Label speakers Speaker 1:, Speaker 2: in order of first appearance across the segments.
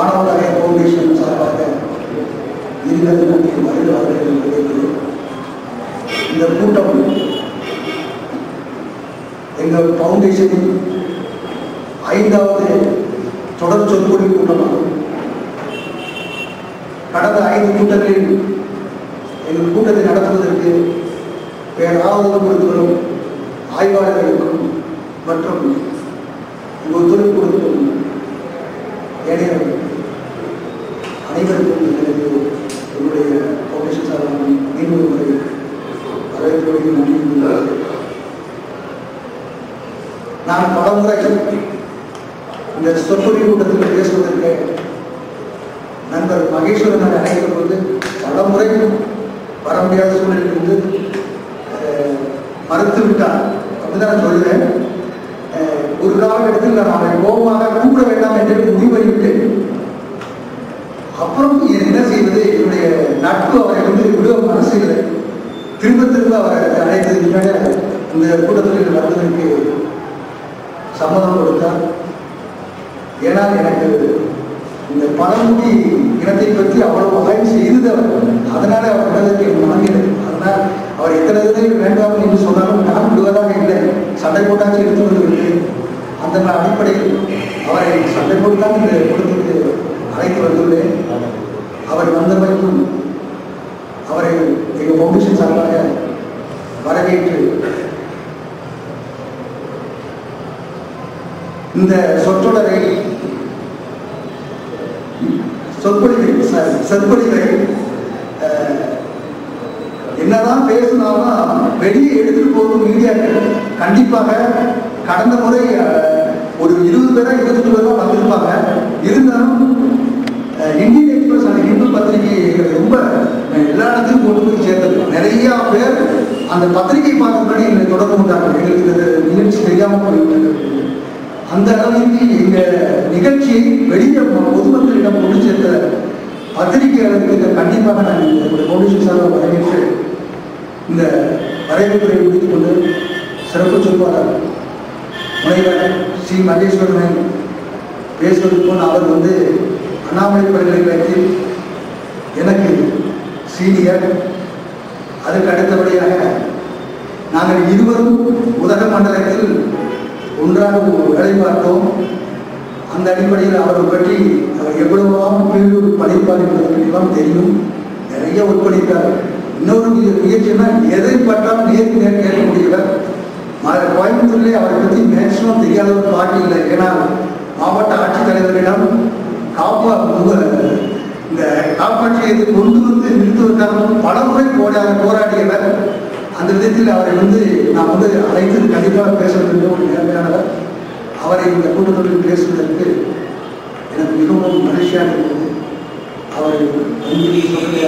Speaker 1: மாணவராய foundation சார்பாக இருபது கோடி வருட அவர்கள் இந்த கூட்டம் எங்கள் ஃபவுண்டேஷனின் ஐந்தாவது தொடர் சொற்பொழி கூட்டமாகும். கடந்த ஐந்து கூட்டங்களில் எங்கள் கூட்டத்தை நடத்துவதற்கு பேராதரவு கொடுத்து வரும் ஆய்வாளர்களுக்கும் மற்றும் ஒத்துழைப்பு கொடுக்கும் ஏனையவர்கள் அனைவருக்கும் எனது என்னுடைய ஃபவுண்டேஷன் சார்பாக மீண்டும் முறை வரவேற்புடைய நன்றி நான் பல முறை இந்த சொற்பொழி கூட்டத்தில் பேசுவதற்கு நண்பர் மகேஸ்வரன் அழைத்த போது பலமுறை வர முடியாத சூழ்நிலையில் இருந்து அஹ், மறுத்து விட்டார் அப்படிதான் நான் சொல்கிறேன் அஹ், ஒரு காலகட்டத்தில் நான் அவரை கோபமாக கூப்பிட வேண்டாம் என்று முடிவறிவிட்டேன். அப்புறம் என்ன செய்வது? என்னுடைய நட்பு அவரை வந்து விடுவ மனசு இல்லை. திரும்ப திரும்ப அவரை அழைத்ததுக்கு மேல இந்த கூட்டத்தில் வருவதற்கு சம்மதம் கொடுத்தார். ஏனால் எனக்கு இந்த பழங்குடி இனத்தை பற்றி அவ்வளவு ஆய்வு செய்தவர் அதனால அவர் விடுவதற்கு எனக்கு மனமில்லை அதனால் அவர் எத்தனை இதை வேண்டாம் என்று சொன்னாலும் நான் விடுவதாக இல்லை. சண்டை போட்டாச்சு எடுத்து வந்து அந்த அடிப்படையில் அவரை சண்டை போட்டு தான் இந்த கூட்டத்திற்கு அழைத்து வந்துள்ளேன். அவர் வந்த பிறகும் அவரை எங்கள் ஃபவுண்டேஷன் சார்பாக வரவேற்று இந்த சொற்றொடரை சொற்பொழிவை சொற்பொழிவை அஹ், என்னதான் பேசினாலும் வெளியே எடுத்துட்டு போகும் மீடியாக்கள் கண்டிப்பாக கடந்த முறை ஒரு இருபது பேரா இருபத்தெட்டு பேரா வந்திருப்பாங்க. இருந்தாலும் இந்தியன் எக்ஸ்பிரஸ் அந்த ஹிந்து பத்திரிகை ரொம்ப எல்லா இடத்துக்கும் கொண்டு போய் சேர்த்தது நிறைய பேர் அந்த பத்திரிகை பார்த்த முன்னாடி எங்களை தொடர்பு கொண்டாங்க எங்களுக்கு இந்த நிகழ்ச்சி தெரியாமல் போயிட்டு அந்த அளவிற்கு எங்க நிகழ்ச்சியை வெளியே பொதுமக்களிடம் கொண்டு சேர்த்த பத்திரிகையாளருக்கு இதை கண்டிப்பாக நான் இந்த ஃபவுண்டேஷன் சார்பாக வரவேற்று இந்த வரைவுத்துறை முடித்துக் கொண்டு சிறப்பு சொல்வாளர் முனைவர் சி மகேஸ்வரனை பேசுவதற்கு அவர் வந்து அண்ணாமலை பல்கலைக்கழகத்தில் எனக்கு சீனியர் அதுக்கு அடுத்தபடியாக நாங்கள் இருவரும் உதக மண்டலத்தில் ஒன்றாக வேலை பார்த்தோம். அந்த அடிப்படையில் அவரை பற்றி அவர் எவ்வளவாம் பேர் படிப்பார் என்பதற்கெல்லாம் தெரியும். நிறைய உட்படித்தார் இன்னொரு முயற்சினா எதை பற்றாலும் நேருக்கு நேர் கேட்கக்கூடியவர் ம- கோயம்புத்தூர்லேயே அவரை பற்றி மேக்சிமம் தெரியாத ஒரு பாட்டு இல்லை. ஏன்னா மாவட்ட ஆட்சித்தலைவரிடம் காப்பா இந்த காப்பாற்றியதை கொண்டு வந்து நிறுத்துவதற்காக பல முறை போரா போராடியவர் அந்த விதத்தில் அவரை வந்து நான் வந்து அழைத்து கண்டிப்பாக பேச வேண்டும் நேர்மையானவர். அவரை இந்த கூட்டத்தில் பேசுவதற்கு எனக்கு மிகவும் மகிழ்ச்சியாக இருந்தது. அவரை அஞ்சலி சொல்வதை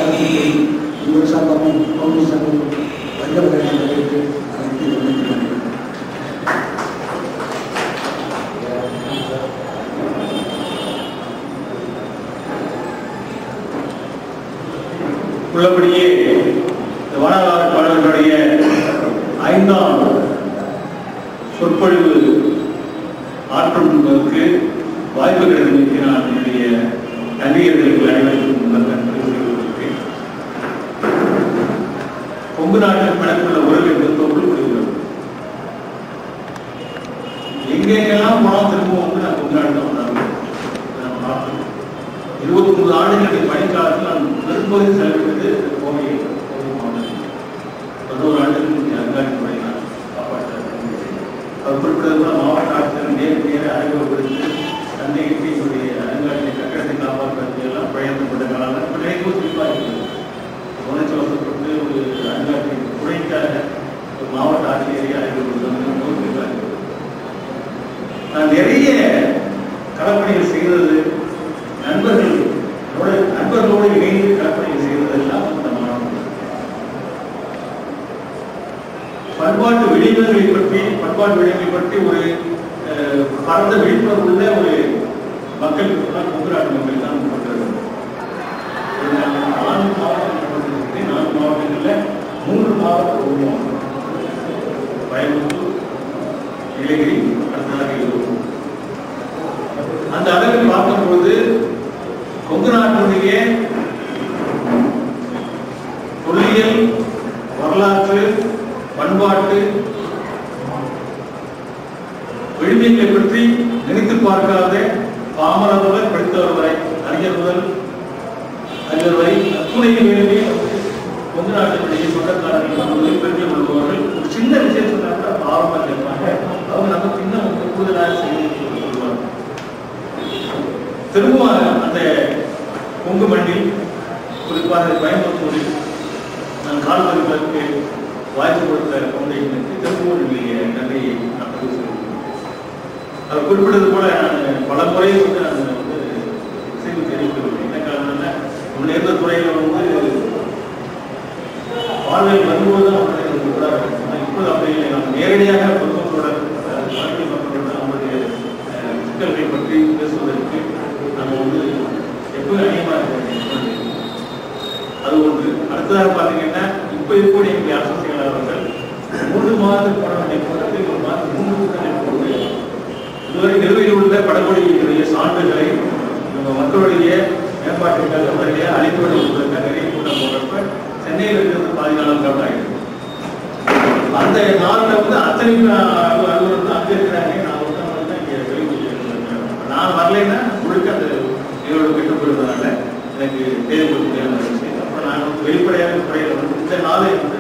Speaker 2: வெளிப்படையான முறையில் வந்து இந்த நாளை வந்து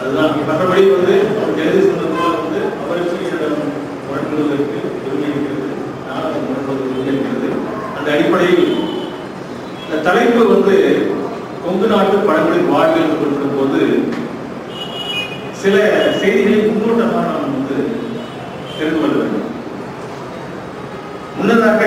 Speaker 2: அதுதான் மற்றபடி வந்து அவர் எழுதி சொன்னதுனால வந்து அவரிடம் வழங்குவதற்கு பெருமை இருக்கிறது. நானும் வழங்குவதற்கு இருக்கிறது. அந்த அடிப்படையில் இந்த தலைப்பு வந்து கொங்கு நாட்டு பழங்களின் வாழ்வு என்று கொடுக்கும் போது சில செய்திகளை முன்னோட்டமாக நாம் வந்து தெரிந்து கொள்ள வேண்டும். முன்னதாக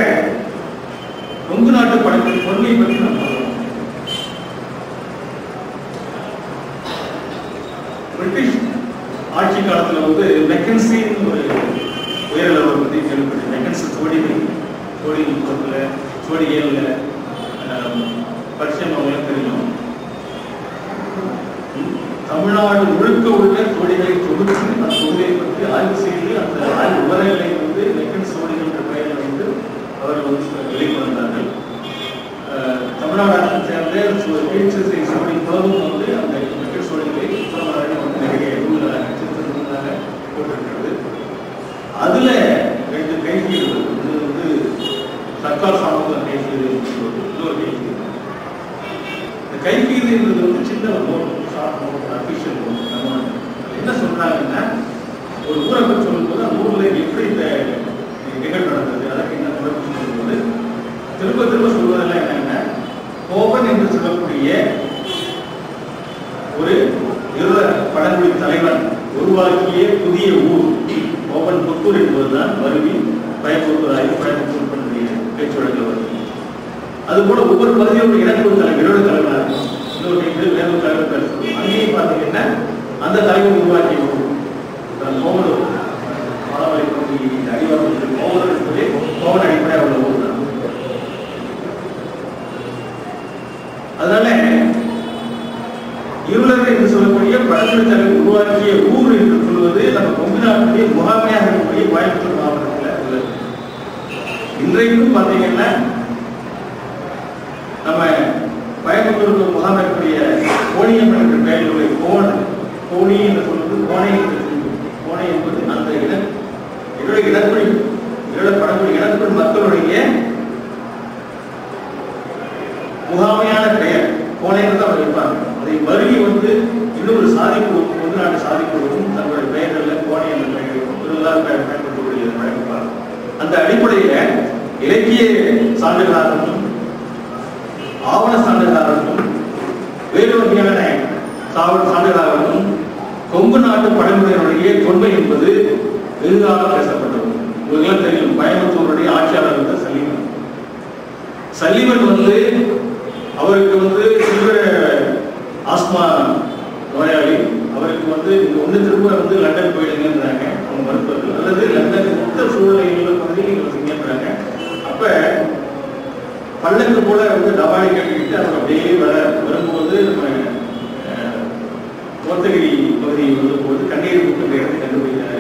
Speaker 2: வந்து போது கண்ணீர் கூட்டம் கண்டுபிடித்தார்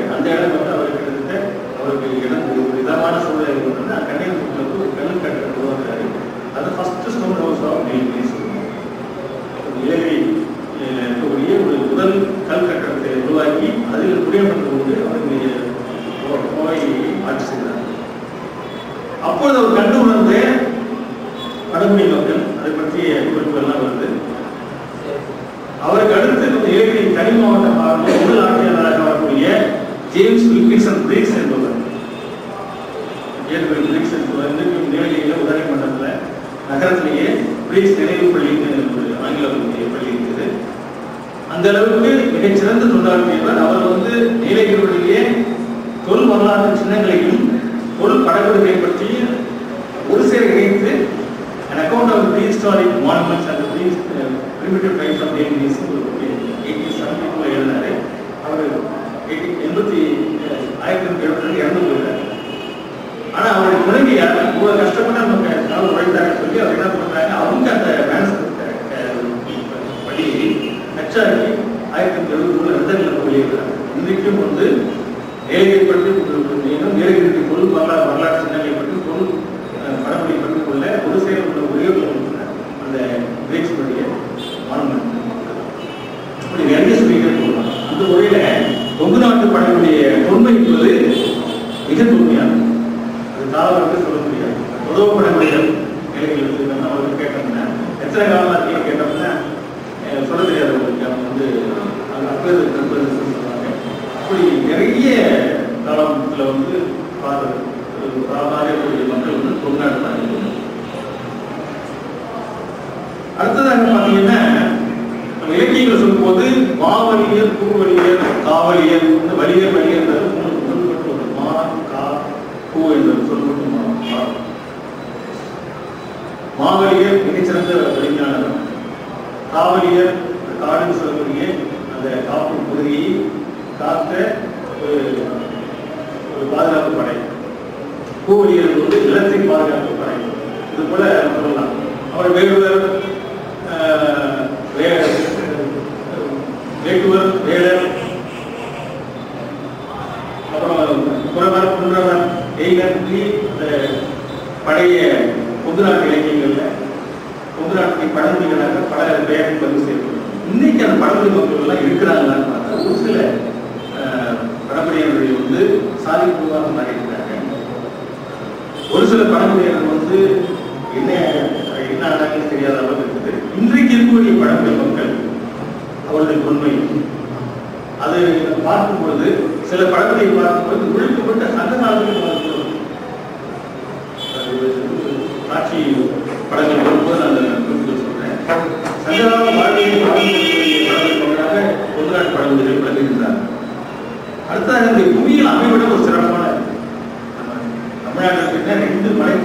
Speaker 2: உதவி வழங்குகின்றார் அடுத்ததாக இந்த புவியில் அமைவிடம் ஒரு சிறப்பான நம்ம தமிழ்நாட்டில் ரெண்டு மலை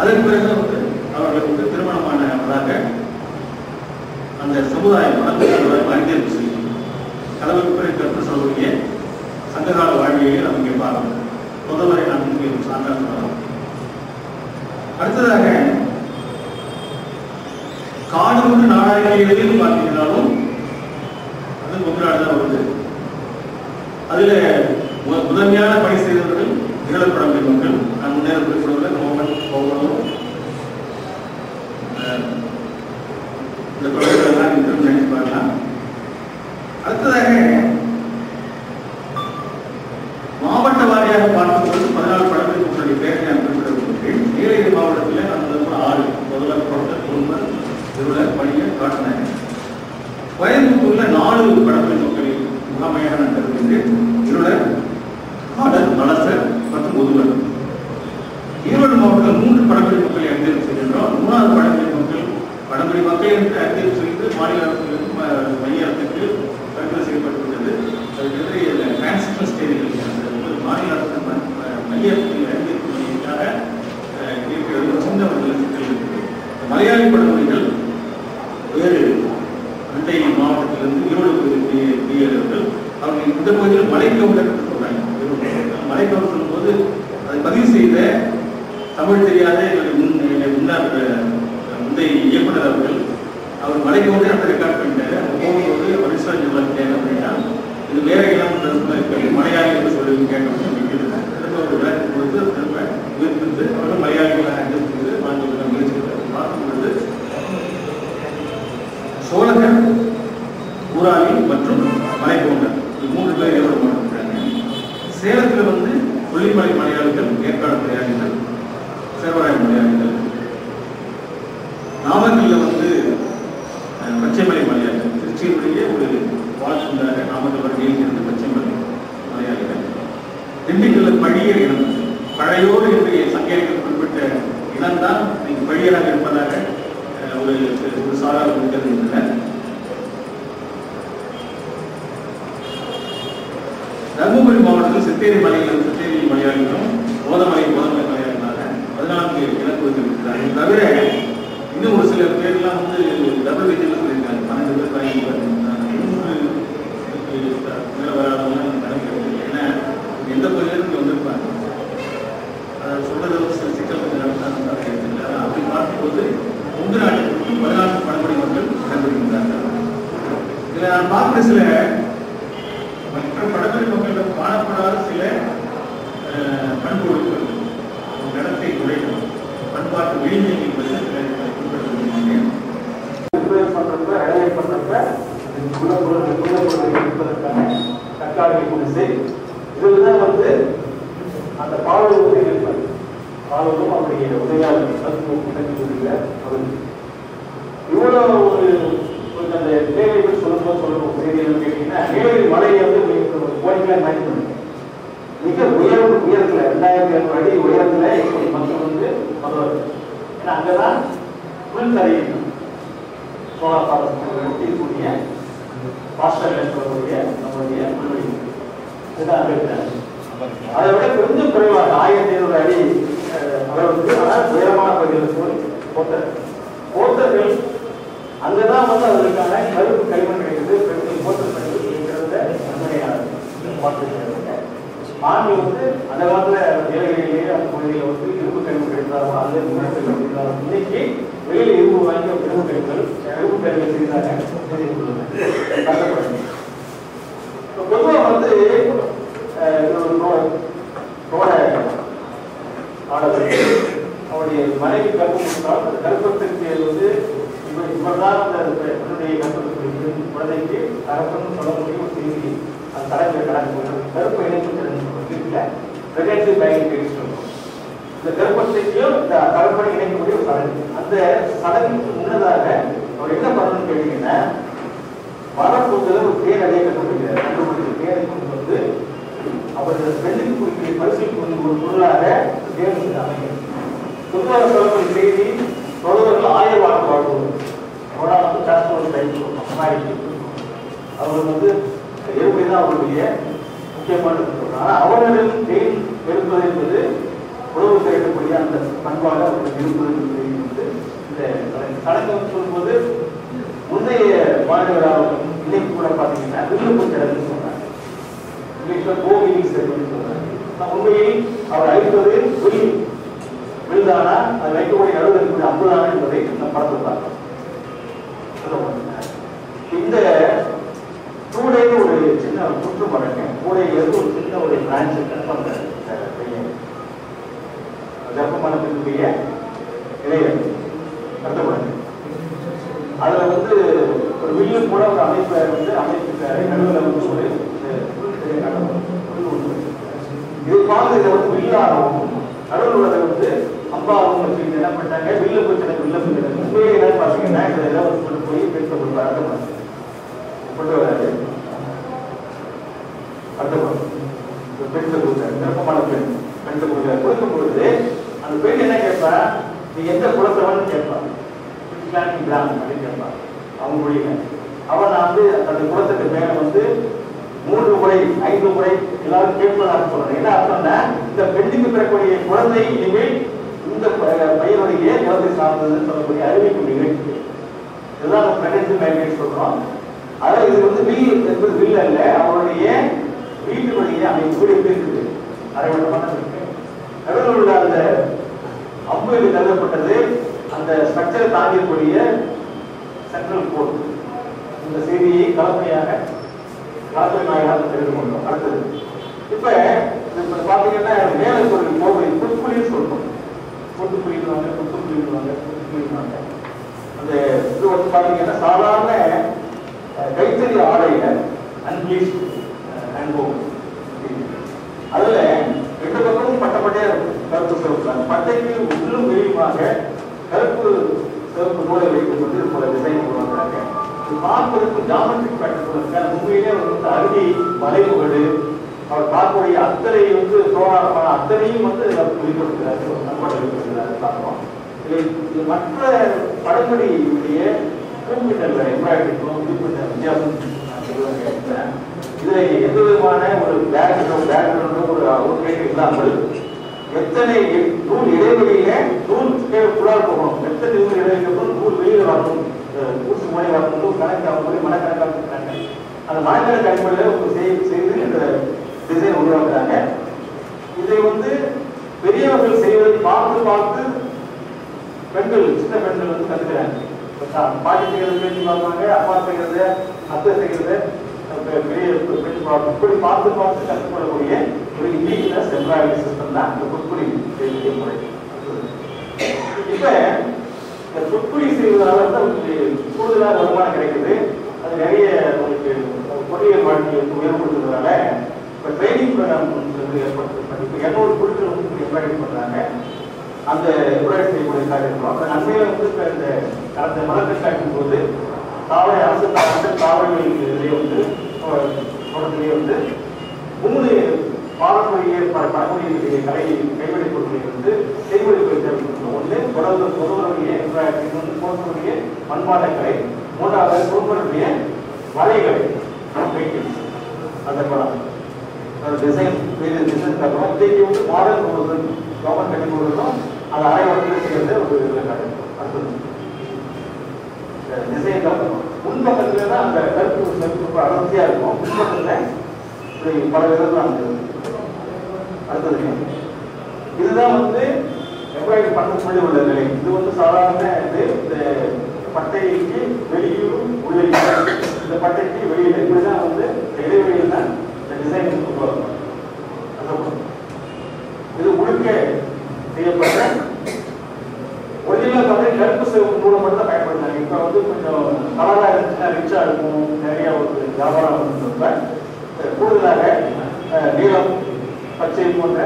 Speaker 2: அதன் பிறகு வந்து அவர்களுக்கு வந்து திருமணமானவராக அந்த சமுதாயம் அறிந்திருப்பு செய்யும். கடவுளுக்கு பிறகு கருத்து சொல்லக்கூடிய சங்ககால வாழ்வியை நாம் இங்கே பார்க்கணும். முதல்வரை நாம் இங்கே சான்றாக சொல்லலாம் அடுத்ததாக காடு நாடாளிகளில் பார்த்தீங்கன்னா தற்காலிக இதில் தான் வந்து அந்த பாவல் வந்து இருப்பார் பாவலும் அவருடைய உதவியாளர் சத்துவ இவ்வளவு ஒரு அந்த தேவைகள் சொல்லும்போது சொல்லணும் செய்திகள் கேட்டீங்கன்னா நீலகிரி மலையை வந்து ஒரு மாற்றி பண்ணுங்க மிக உயர்வு உயரத்துல ரெண்டாயிரத்தி அடி உயரத்துல மக்கள் வந்து வருவார் ஏன்னா அங்கதான் புல் தரையும் சோழா பாலத்தில் பாஸ்டர் சொல்லக்கூடிய நம்மளுடைய புல்வெளி இதுதான் அங்க அதை விட கொஞ்சம் குறைவாக ஆயிரத்தி ஐநூறு அடி அளவுக்கு ஆனால் உயரமான பகுதியில் போய் போத்தர் போத்தர்கள் அங்கதான் வந்து அதற்கான கருப்பு களிமண் கிடைக்கிறது பெண்கள் போத்தர் பணிகள் இருக்கிறத பார்த்துருக்காங்க. வந்து அந்த காலத்துல ஏழைகளிலேயே அந்த பகுதியில் வந்து இரும்பு கழிவு கிடைத்தாரோ அல்லது முன்னெடுப்பு கிடைத்தாரோ இன்னைக்கு வெளியில் இரும்பு வாங்கி இரும்பு கழிவுகள் இரும்பு கழிவு செய்தாங்க பொதுவாக வந்து ஆடவர் அவருடைய மனைவி கர்ப்பம் கொடுத்தால் அந்த கர்ப்பத்திற்கு வந்து இவர் இவர்தான் அந்த குழந்தையை கர்ப்பத்துக்கு குழந்தைக்கு தகப்பன்னு சொல்ல முடியும் ஒரு செய்தி அந்த தலைமை கடந்து கருப்பு இணைப்பு வீட்டில் பிரெக்னன்சி பேங்கிங் இந்த கர்ப்பத்தையும் இந்த கருப்பனை இணைக்கக்கூடிய ஒரு சடங்கு. அந்த சடங்குக்கு முன்னதாக அவர் என்ன பண்ணணும்னு கேட்டீங்கன்னா மரப்பூத்துல ஒரு பேர் அடைய கண்டுபிடிக்கிறார். கண்டுபிடிச்ச பேரை கொண்டு வந்து அவர் பெண்ணுக்கு குறிக்கிற பரிசுக்கு வந்து ஒரு பொருளாக தேர்ந்தெடுத்து அமைகிறது. பொதுவாக சொல்லக்கூடிய செய்தி தொழுவர்கள் ஆயிரவாக்கு வாழ்வோம் அவனா வந்து சாஸ்திரம் டைப் அவர் வந்து எருமை தான் அவருடைய முக்கியமான சொல்றாங்க ஆனா அவர்களிடம் தேன் எடுப்பது என்பது உழவு திரட்டக்கூடிய அந்த பண்பாடு அவர்கள் இருப்பது என்பது இந்த சடங்கு. சொல்வது முந்தைய மாணவராகவும் இன்னைக்கு கூட பார்த்தீங்கன்னா வில்லு புத்தகம்னு சொன்னாங்க இங்கிலீஷில் கோவிலிங் செல்வன் சொன்னாங்க உண்மையை அவர் அழிப்பது வில் விழுதானா அது வைக்கக்கூடிய நடுவில் இருக்கக்கூடிய அம்புதானா என்பதை நம்ம படத்தில் பார்க்கலாம் இந்த கூடைன்னு ஒரு சின்ன ஒரு சுற்று மடங்க கூடையிலிருந்து ஒரு சின்ன ஒரு பிரான்ச் அந்த பையன். ஜப்பமானத்தினுடைய இளையர் அடுத்த அதுல வந்து ஒரு வில்லு கூட ஒரு அமைப்பை வந்து அமைப்பிருக்காரு நடுவில் வந்து ஒரு இது பார்த்து இதை வந்து வில்லாகும் நடுவில் உள்ளதை வந்து அம்பாவும் வச்சுக்கிட்டு என்ன பண்ணிட்டாங்க? வில்லு போச்சு எனக்கு வில்ல போச்சு உண்மையிலே என்னன்னு பார்த்தீங்கன்னா இதில் ஏதாவது கொண்டு போய் பேச கொண்டு வர கொண்டு வராது அர்த்தம் பெண் கொடுத்தாரு. நிரப்பமான பெண். பெண் கொடுத்தாரு கொடுக்கும் பொழுது அந்த பெண் என்ன கேட்பா? நீ எந்த குலத்தவன் கேட்பான் இஸ்லாமிக் பிராமன் அப்படின்னு கேட்பா அவங்க மொழியில அவன் நான் வந்து அந்த குளத்துக்கு மேல வந்து மூன்று முறை ஐந்து முறை எல்லாரும் கேட்பதாக சொல்றேன் என்ன அர்த்தம்னா இந்த பெண்ணுக்கு பெறக்கூடிய குழந்தை இனிமேல் இந்த பையனுடைய குழந்தை சார்ந்ததுன்னு சொல்லக்கூடிய அறிவிக்கும் நிகழ்ச்சி. இதுதான் நம்ம பிரெக்னன்சி மேரேஜ் சொல்றோம். அதாவது இது வந்து வில் என்பது வில் அல்ல. அவருடைய வீட்டுடைய அமைப்பு வீடு எப்படி இருக்குது அரைவட்டமாக இருக்கு நடுவில் உள்ள அந்த அம்பு கருதப்பட்டது தாங்கக்கூடிய சென்ட்ரல் கோர்ட் இந்த செய்தியை கலப்பையாக கலப்பை நாயாக தெரிந்து கொண்டோம். அடுத்தது இப்ப இப்ப பாத்தீங்கன்னா மேல ஒரு கோவில் புத்துப்புலின்னு சொல்றோம். புத்துப்புலிடுவாங்க புத்துப்புலிடுவாங்க புத்துப்புலிடுவாங்க அந்த இது வந்து பாத்தீங்கன்னா சாதாரண கைத்தறி ஆடையில அன்பிளீஸ் ஹேண்ட்போக் அதுல ரெண்டு பக்கமும் பட்ட இருக்கும். கருத்து சிவப்பு. பட்டைக்கு உள்ளும் வெளியுமாக மூளை நூலை வைக்கப்பட்டு இது போல டிசைன் உருவாக்குறாங்க பார்ப்பதற்கு ஜாமெட்ரிக் பேட்டர்ன் இருக்கு உண்மையிலே அவர் வந்து அருவி மலைமுகடு அவர் பார்க்கக்கூடிய அத்தனை வந்து சோழமான அத்தனையும் வந்து அவர் வெளிப்படுத்துகிறார் நண்பர் வெளிப்படுத்துகிறாரு பார்க்கிறோம் மற்ற படமொழியுடைய கூப்பிட்டல்ல எம்ப்ராய்டரிக்கும் குறிப்பிட்ட வித்தியாசம் இதுல எந்த விதமான ஒரு பேக்ரவுண்ட் பேக்ரவுண்டும் ஒரு அவுட்லைன் இல்லாமல் எத்தனை நூல் இடைவெளியில நூல் ஃபுல்லாக போகணும். எத்தனை நூல் இடைவெளிக்கு நூல் வெளியில வரணும். ஊசி முனை வரணும் நூல் கணக்கு மனக்கணக்காக இருக்கிறாங்க அந்த மனக்கணக்கு அடிப்படையில் ஒரு செய்து இந்த டிசைன் உருவாக்குறாங்க. இதை வந்து பெரியவர்கள் செய்வதை பார்த்து பார்த்து பெண்கள் சின்ன பெண்கள் வந்து கத்துக்கிறாங்க. பாட்டி செய்யறது பேச்சு பார்ப்பாங்க அப்பா செய்யறது அத்தை செய்யறது பெரிய பெண் இப்படி பார்த்து பார்த்து கற்றுக்கொள்ளக்கூடிய ஒரு இண்டிஜினஸ் எம்ப்ராய்டரி சிஸ்டம் தான் இந்த புட்புடி செய்யக்கூடிய முறை இப்ப இந்த புட்புடி செய்வதனால வந்து உங்களுக்கு கூடுதலாக வருமானம் கிடைக்குது. அது நிறைய உங்களுக்கு பொறியியல் வாழ்க்கையை வந்து உயர்வுபடுத்துறதுனால இப்ப ட்ரைனிங் ப்ரோக்ராம் வந்து ஏற்படுத்தி இப்போ இரநூறு குழுக்கள் வந்து எம்ப்ராய்டரி பண்றாங்க. அந்த எம்ப்ராய்டரி செய்யக்கூடிய காரியங்களும் அந்த நன்மையை வந்து இப்ப இந்த கடந்த மலர் காட்டும் போது தாவரை அரசு தாவர இதிலே வந்து அஹ், தோட்டத்திலே வந்து மூணு பாரம்பரிய பழமொழியினுடைய கலையை கலை கைவினை பொருட்களை வந்து செய்முறை வைத்திருக்கிறோம் ஒன்று தொடர்ந்து பொதுவருடைய இன்னொன்று கலை மூன்றாவது குடும்பருடைய வலைகளை. அந்த படம். டிசைன் வேறு டிசைன் தருவோம் இன்றைக்கு வந்து மாடர்ன் நூல்கள் கவர்மெண்ட் கட்டி அந்த அரைவட்டத்தில் செய்யறது ஒரு இதில் அடுத்தது டிசைன் தரணும். முன்பக்கத்துல தான் அந்த கருப்பு செப்பு ரொம்ப இருக்கும். முன்பக்கத்துல இப்படி பல விதத்தில் அந்த அடுத்தது இதுதான் வந்து எம்ப்ராய்டரி பண்ண உள்ள நிலை. இது வந்து சாதாரண இது இந்த பட்டைக்கு வெளியிலும் உள்ளே இந்த பட்டைக்கு வெளியில. இப்படிதான் வந்து இந்த இடைவெளியில் தான் இந்த டிசைன் கொண்டு வரணும் இது முழுக்க செய்யப்பட்ட ஒரிஜினல் பார்த்தீங்கன்னா கருப்பு சிவப்பு மூலம் மட்டும் தான் பயன்படுத்தாங்க இப்போ வந்து கொஞ்சம் கலராக இருந்துச்சுன்னா ரிச்சாக இருக்கும். நிறைய ஒரு வியாபாரம் இருந்தப்ப கூடுதலாக நீளம் பச்சை போன்ற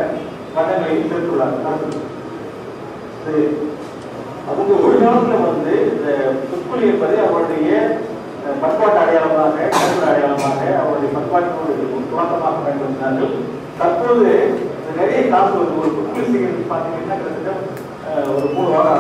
Speaker 2: வண்ணங்களை சேர்த்துள்ளார். சரி. அவங்க ஒரு காலத்துல வந்து இந்த புட்குழி என்பது அவருடைய பண்பாட்டு அடையாளமாக கருத்து அடையாளமாக அவருடைய பண்பாட்டினுடைய ஒரு துவக்கமாக பயன்படுத்தினார்கள். தற்போது நிறைய காசு ஒரு புட்குழி செய்யறது பார்த்தீங்கன்னா கிட்டத்தட்ட ஒரு மூணு வாரம்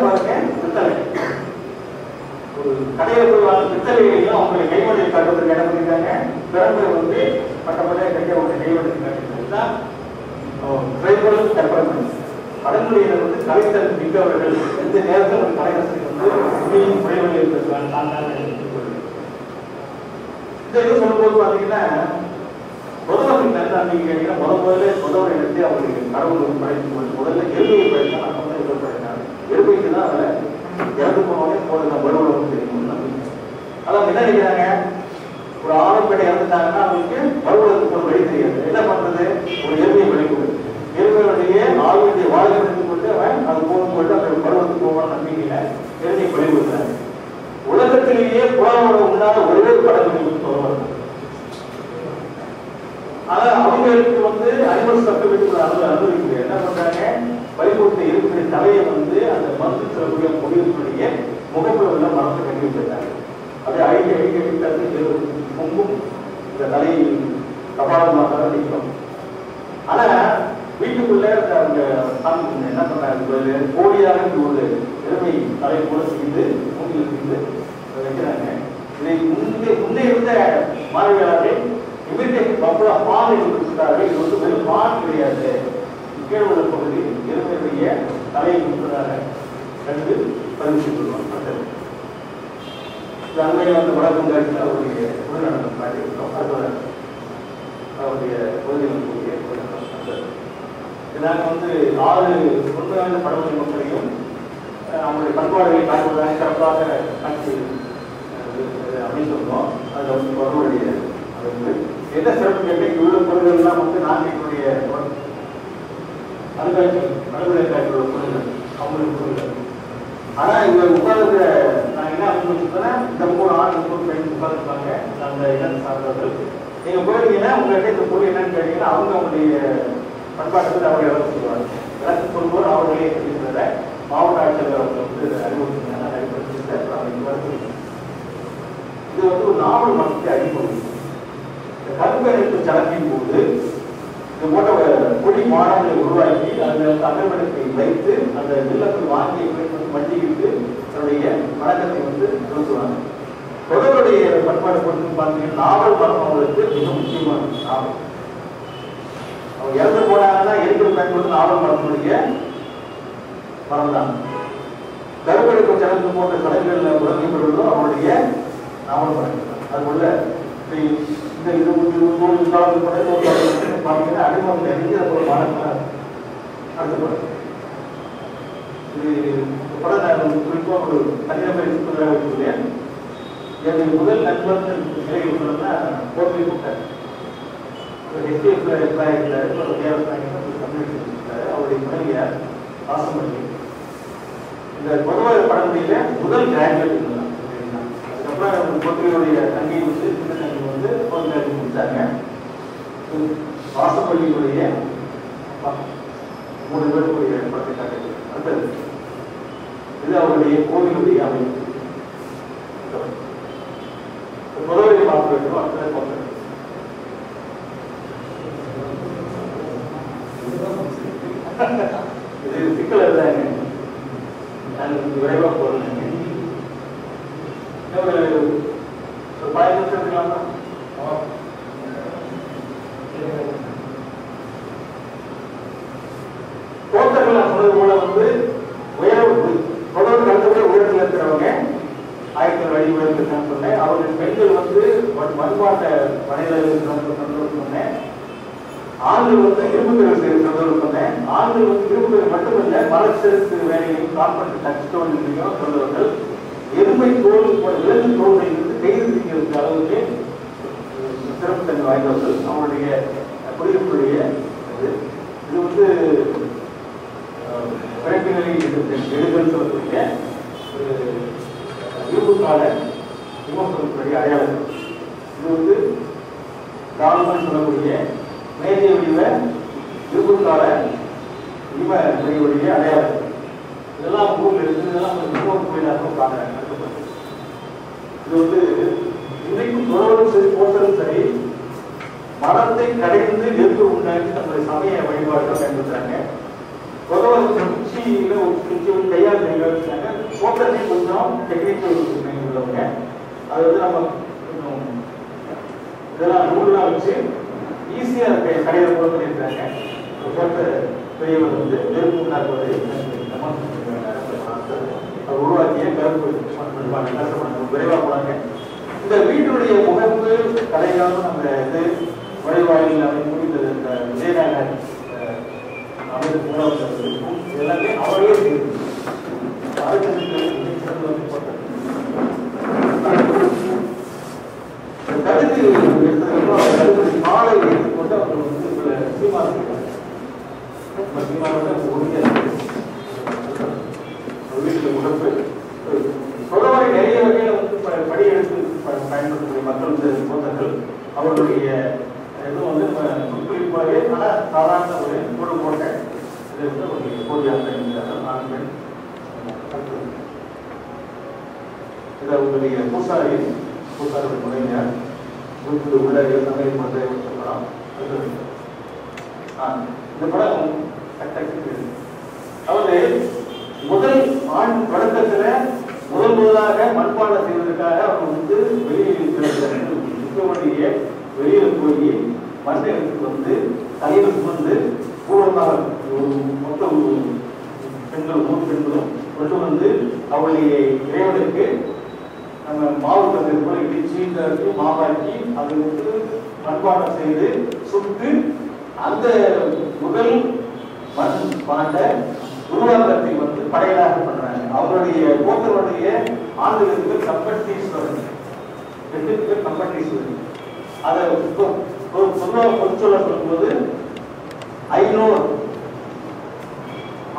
Speaker 2: பாருங்க பித்தளை. ஒரு கடையில போய் வாங்க பித்தளைகளையும் அவங்களை கைவழியை காட்டுவதற்கு என்ன பண்ணியிருக்காங்க பிறந்த வந்து பட்டப்பட்ட கையை வந்து கைவழியை காட்டுறது ட்ரைபல் டெம்பரமெண்ட் வடமொழியினர் வந்து கலைத்தல் மிக்கவர்கள். எந்த நேரத்தில் ஒரு கலைஞர் வந்து உண்மையும் குறைவழி இருக்கிறாங்க நான் தான் இந்த இது சொல்லும்போது பார்த்தீங்கன்னா முதல்வர் என்ன நீங்க கேட்டீங்கன்னா முத முதல்ல முதல்வர் எடுத்து அவங்களுக்கு கடவுள் படைக்கும் போது முதல்ல எருமையை படைத்தான் படைத்தாங்க எருமைக்கு தான் அதில் இறந்து போனோடனே போதும் நம்ம வருவம் தெரியும் அதான் என்ன நினைக்கிறாங்க? ஒரு ஆணும் இறந்துட்டாங்கன்னா அவங்களுக்கு வருவதற்கு ஒரு வழி தெரியாது. என்ன பண்றது? ஒரு எருமையை படைக்கிறது எருமையுடைய ஆளுடைய வாழ்க்கை எடுத்துக் கொண்டு அவன் அது போகும்போது அந்த பருவத்துக்கு போவான் நம்பிக்கையில எருமையை பழி கொடுக்குறாங்க உலகத்திலேயே புலவோட உண்டான ஒரே ஒரு படம் சொல்லுவாங்க ஆனா அவங்களுக்கு வந்து அனிமல் சர்டிபிகேட் அனுமதி அனுமதிக்கல என்ன பண்றாங்க? பறிகொடுத்த இருக்கிற தலையை வந்து அந்த மருந்து செல்லக்கூடிய முடிவுடைய முகப்புல உள்ள மரத்தை கட்டி வச்சிருக்காங்க. அப்படியே அழிக்க அழிக்க அழிக்க பொங்கும் இந்த தலை கபாலமாக நிற்கும் ஆனா வீட்டுக்குள்ள இருக்க அவங்க சாமி என்ன பண்ணாங்க கோடியாக ஒரு எருமை தலை கூட செய்து மூங்கில் செய்து வைக்கிறாங்க. இதை முன்னே முன்னே இருந்த மாணவியாளர்கள் இவருக்கு பப்பளா பால் கொடுத்துட்டார்கள். இது வந்து வெறும் பால் கிடையாது. கீழே உள்ள பகுதி எருமையுடைய தலையை முன்பதாக கண்டு பதிவு செய்துள்ளோம். இது அண்மையில் வந்து வடக்கு அவருடைய உடல்நலம் காட்டியிருக்கிறோம் அது அவருடைய பகுதியில் கூடிய நாங்கள் வந்து ஆறு உண்மையான படமொழி மக்களையும் அவங்களுடைய பண்பாடுகளை காட்டுவதாக சிறப்பாக காட்சி சொல்லுவோம் அதில் வந்து பருவடைய அது வந்து என்ன சிறப்பு கேட்டு இவ்வளோ பொருள்கள்லாம் வந்து நாங்கள் என்னுடைய நடுநிலை காட்சியோட பொருள்கள் அவங்களுக்கு பொருள்கள் ஆனா இங்க உட்கார்ந்து நான் என்ன அனுபவிச்சுன்னா இந்த மூணு ஆண் மூணு பெண் உட்கார்ந்துருப்பாங்க அந்த இனம் சார்ந்தவர்கள் நீங்க போயிருந்தீங்கன்னா உங்கள்கிட்ட இந்த பொருள் என்னன்னு கேட்டீங்கன்னா அவங்க அவங்களுடைய பண்பாட்டுக்கு அவர்கள் எவ்வளவு சொல்லுவாங்க எனக்கு சொல்லும்போது அவர்களே இருக்கிறத மாவட்ட ஆட்சியர் அவங்க வந்து அறிவுறுத்தினாங்க அறிவுறுத்தி இது வந்து ஒரு நாவல் மனத்தை அடிப்படை இந்த கருப்பெருப்பு சடங்கின் போது இது போட்ட மாணவர்களை உருவாக்கி அந்த அகமடத்தை வைத்து அந்த வில்லத்தில் வாங்கிய பெண் தன்னுடைய வணக்கத்தை வந்து செலுத்துவாங்க தொடருடைய பண்பாடு பொறுத்து பார்த்தீங்கன்னா நாவல் மரம் அவங்களுக்கு மிக முக்கியமான நாவல். அவங்க இறந்து போனாங்கன்னா எரிக்கல் பயன்படுத்தும் நாவல் மரத்தினுடைய மரம் தான் கருவெடுக்கும் சடங்கு போன்ற சடங்குகளில் உடன்படுவதும் அவருடைய நாவல் மரம் அது உள்ள இந்த இது இது நூறு ஒரு பார்த்தீங்கன்னா அடிமம் நெருங்கி ஒரு மரம் அடுத்த படம் இது படம் நான் குறிப்பாக ஒரு தனிநபர் சொல்ல வைத்துள்ளேன் என்னுடைய முதல் நண்பர் நிலையில் சொன்னா கோவில் கூட்டார் எஸ்டிஎஃப் எம்ப்ளாயி இருந்தார் ஒரு தேவஸ்தானிக்கு கம்யூனிட்டி இருந்தார் அவருடைய மனைவியார் வாசமல்லி இந்த பொதுவாக படமுடியில முதல் கிராஜுவேட் அதுக்கப்புறம் கோட்டையுடைய தங்கி வந்து சின்ன தங்கி. கிராஜுவேட் வாசப்பள்ளியுடைய மூணு பேருக்குரிய படத்தை காட்டுது அடுத்தது இது அவருடைய கோவிலுடைய அமைப்பு. முதலில் பார்க்க வேண்டும். அடுத்தது மாவு கதை போல இடிச்சு மாவாக்கி அதை வந்து மண்பாடம் செய்து சுட்டு அந்த முதல் மண் பாண்ட உருவாக்கத்தை வந்து படையலாக பண்றாங்க. அவருடைய கோத்தருடைய ஆண்டுகளுக்கு கம்பட்டீஸ்வரன். ரெண்டு பேர் கம்பட்டீஸ்வரன். அதை ஒரு சொல்ல சொல்ல சொல்லும்போது ஐநூறு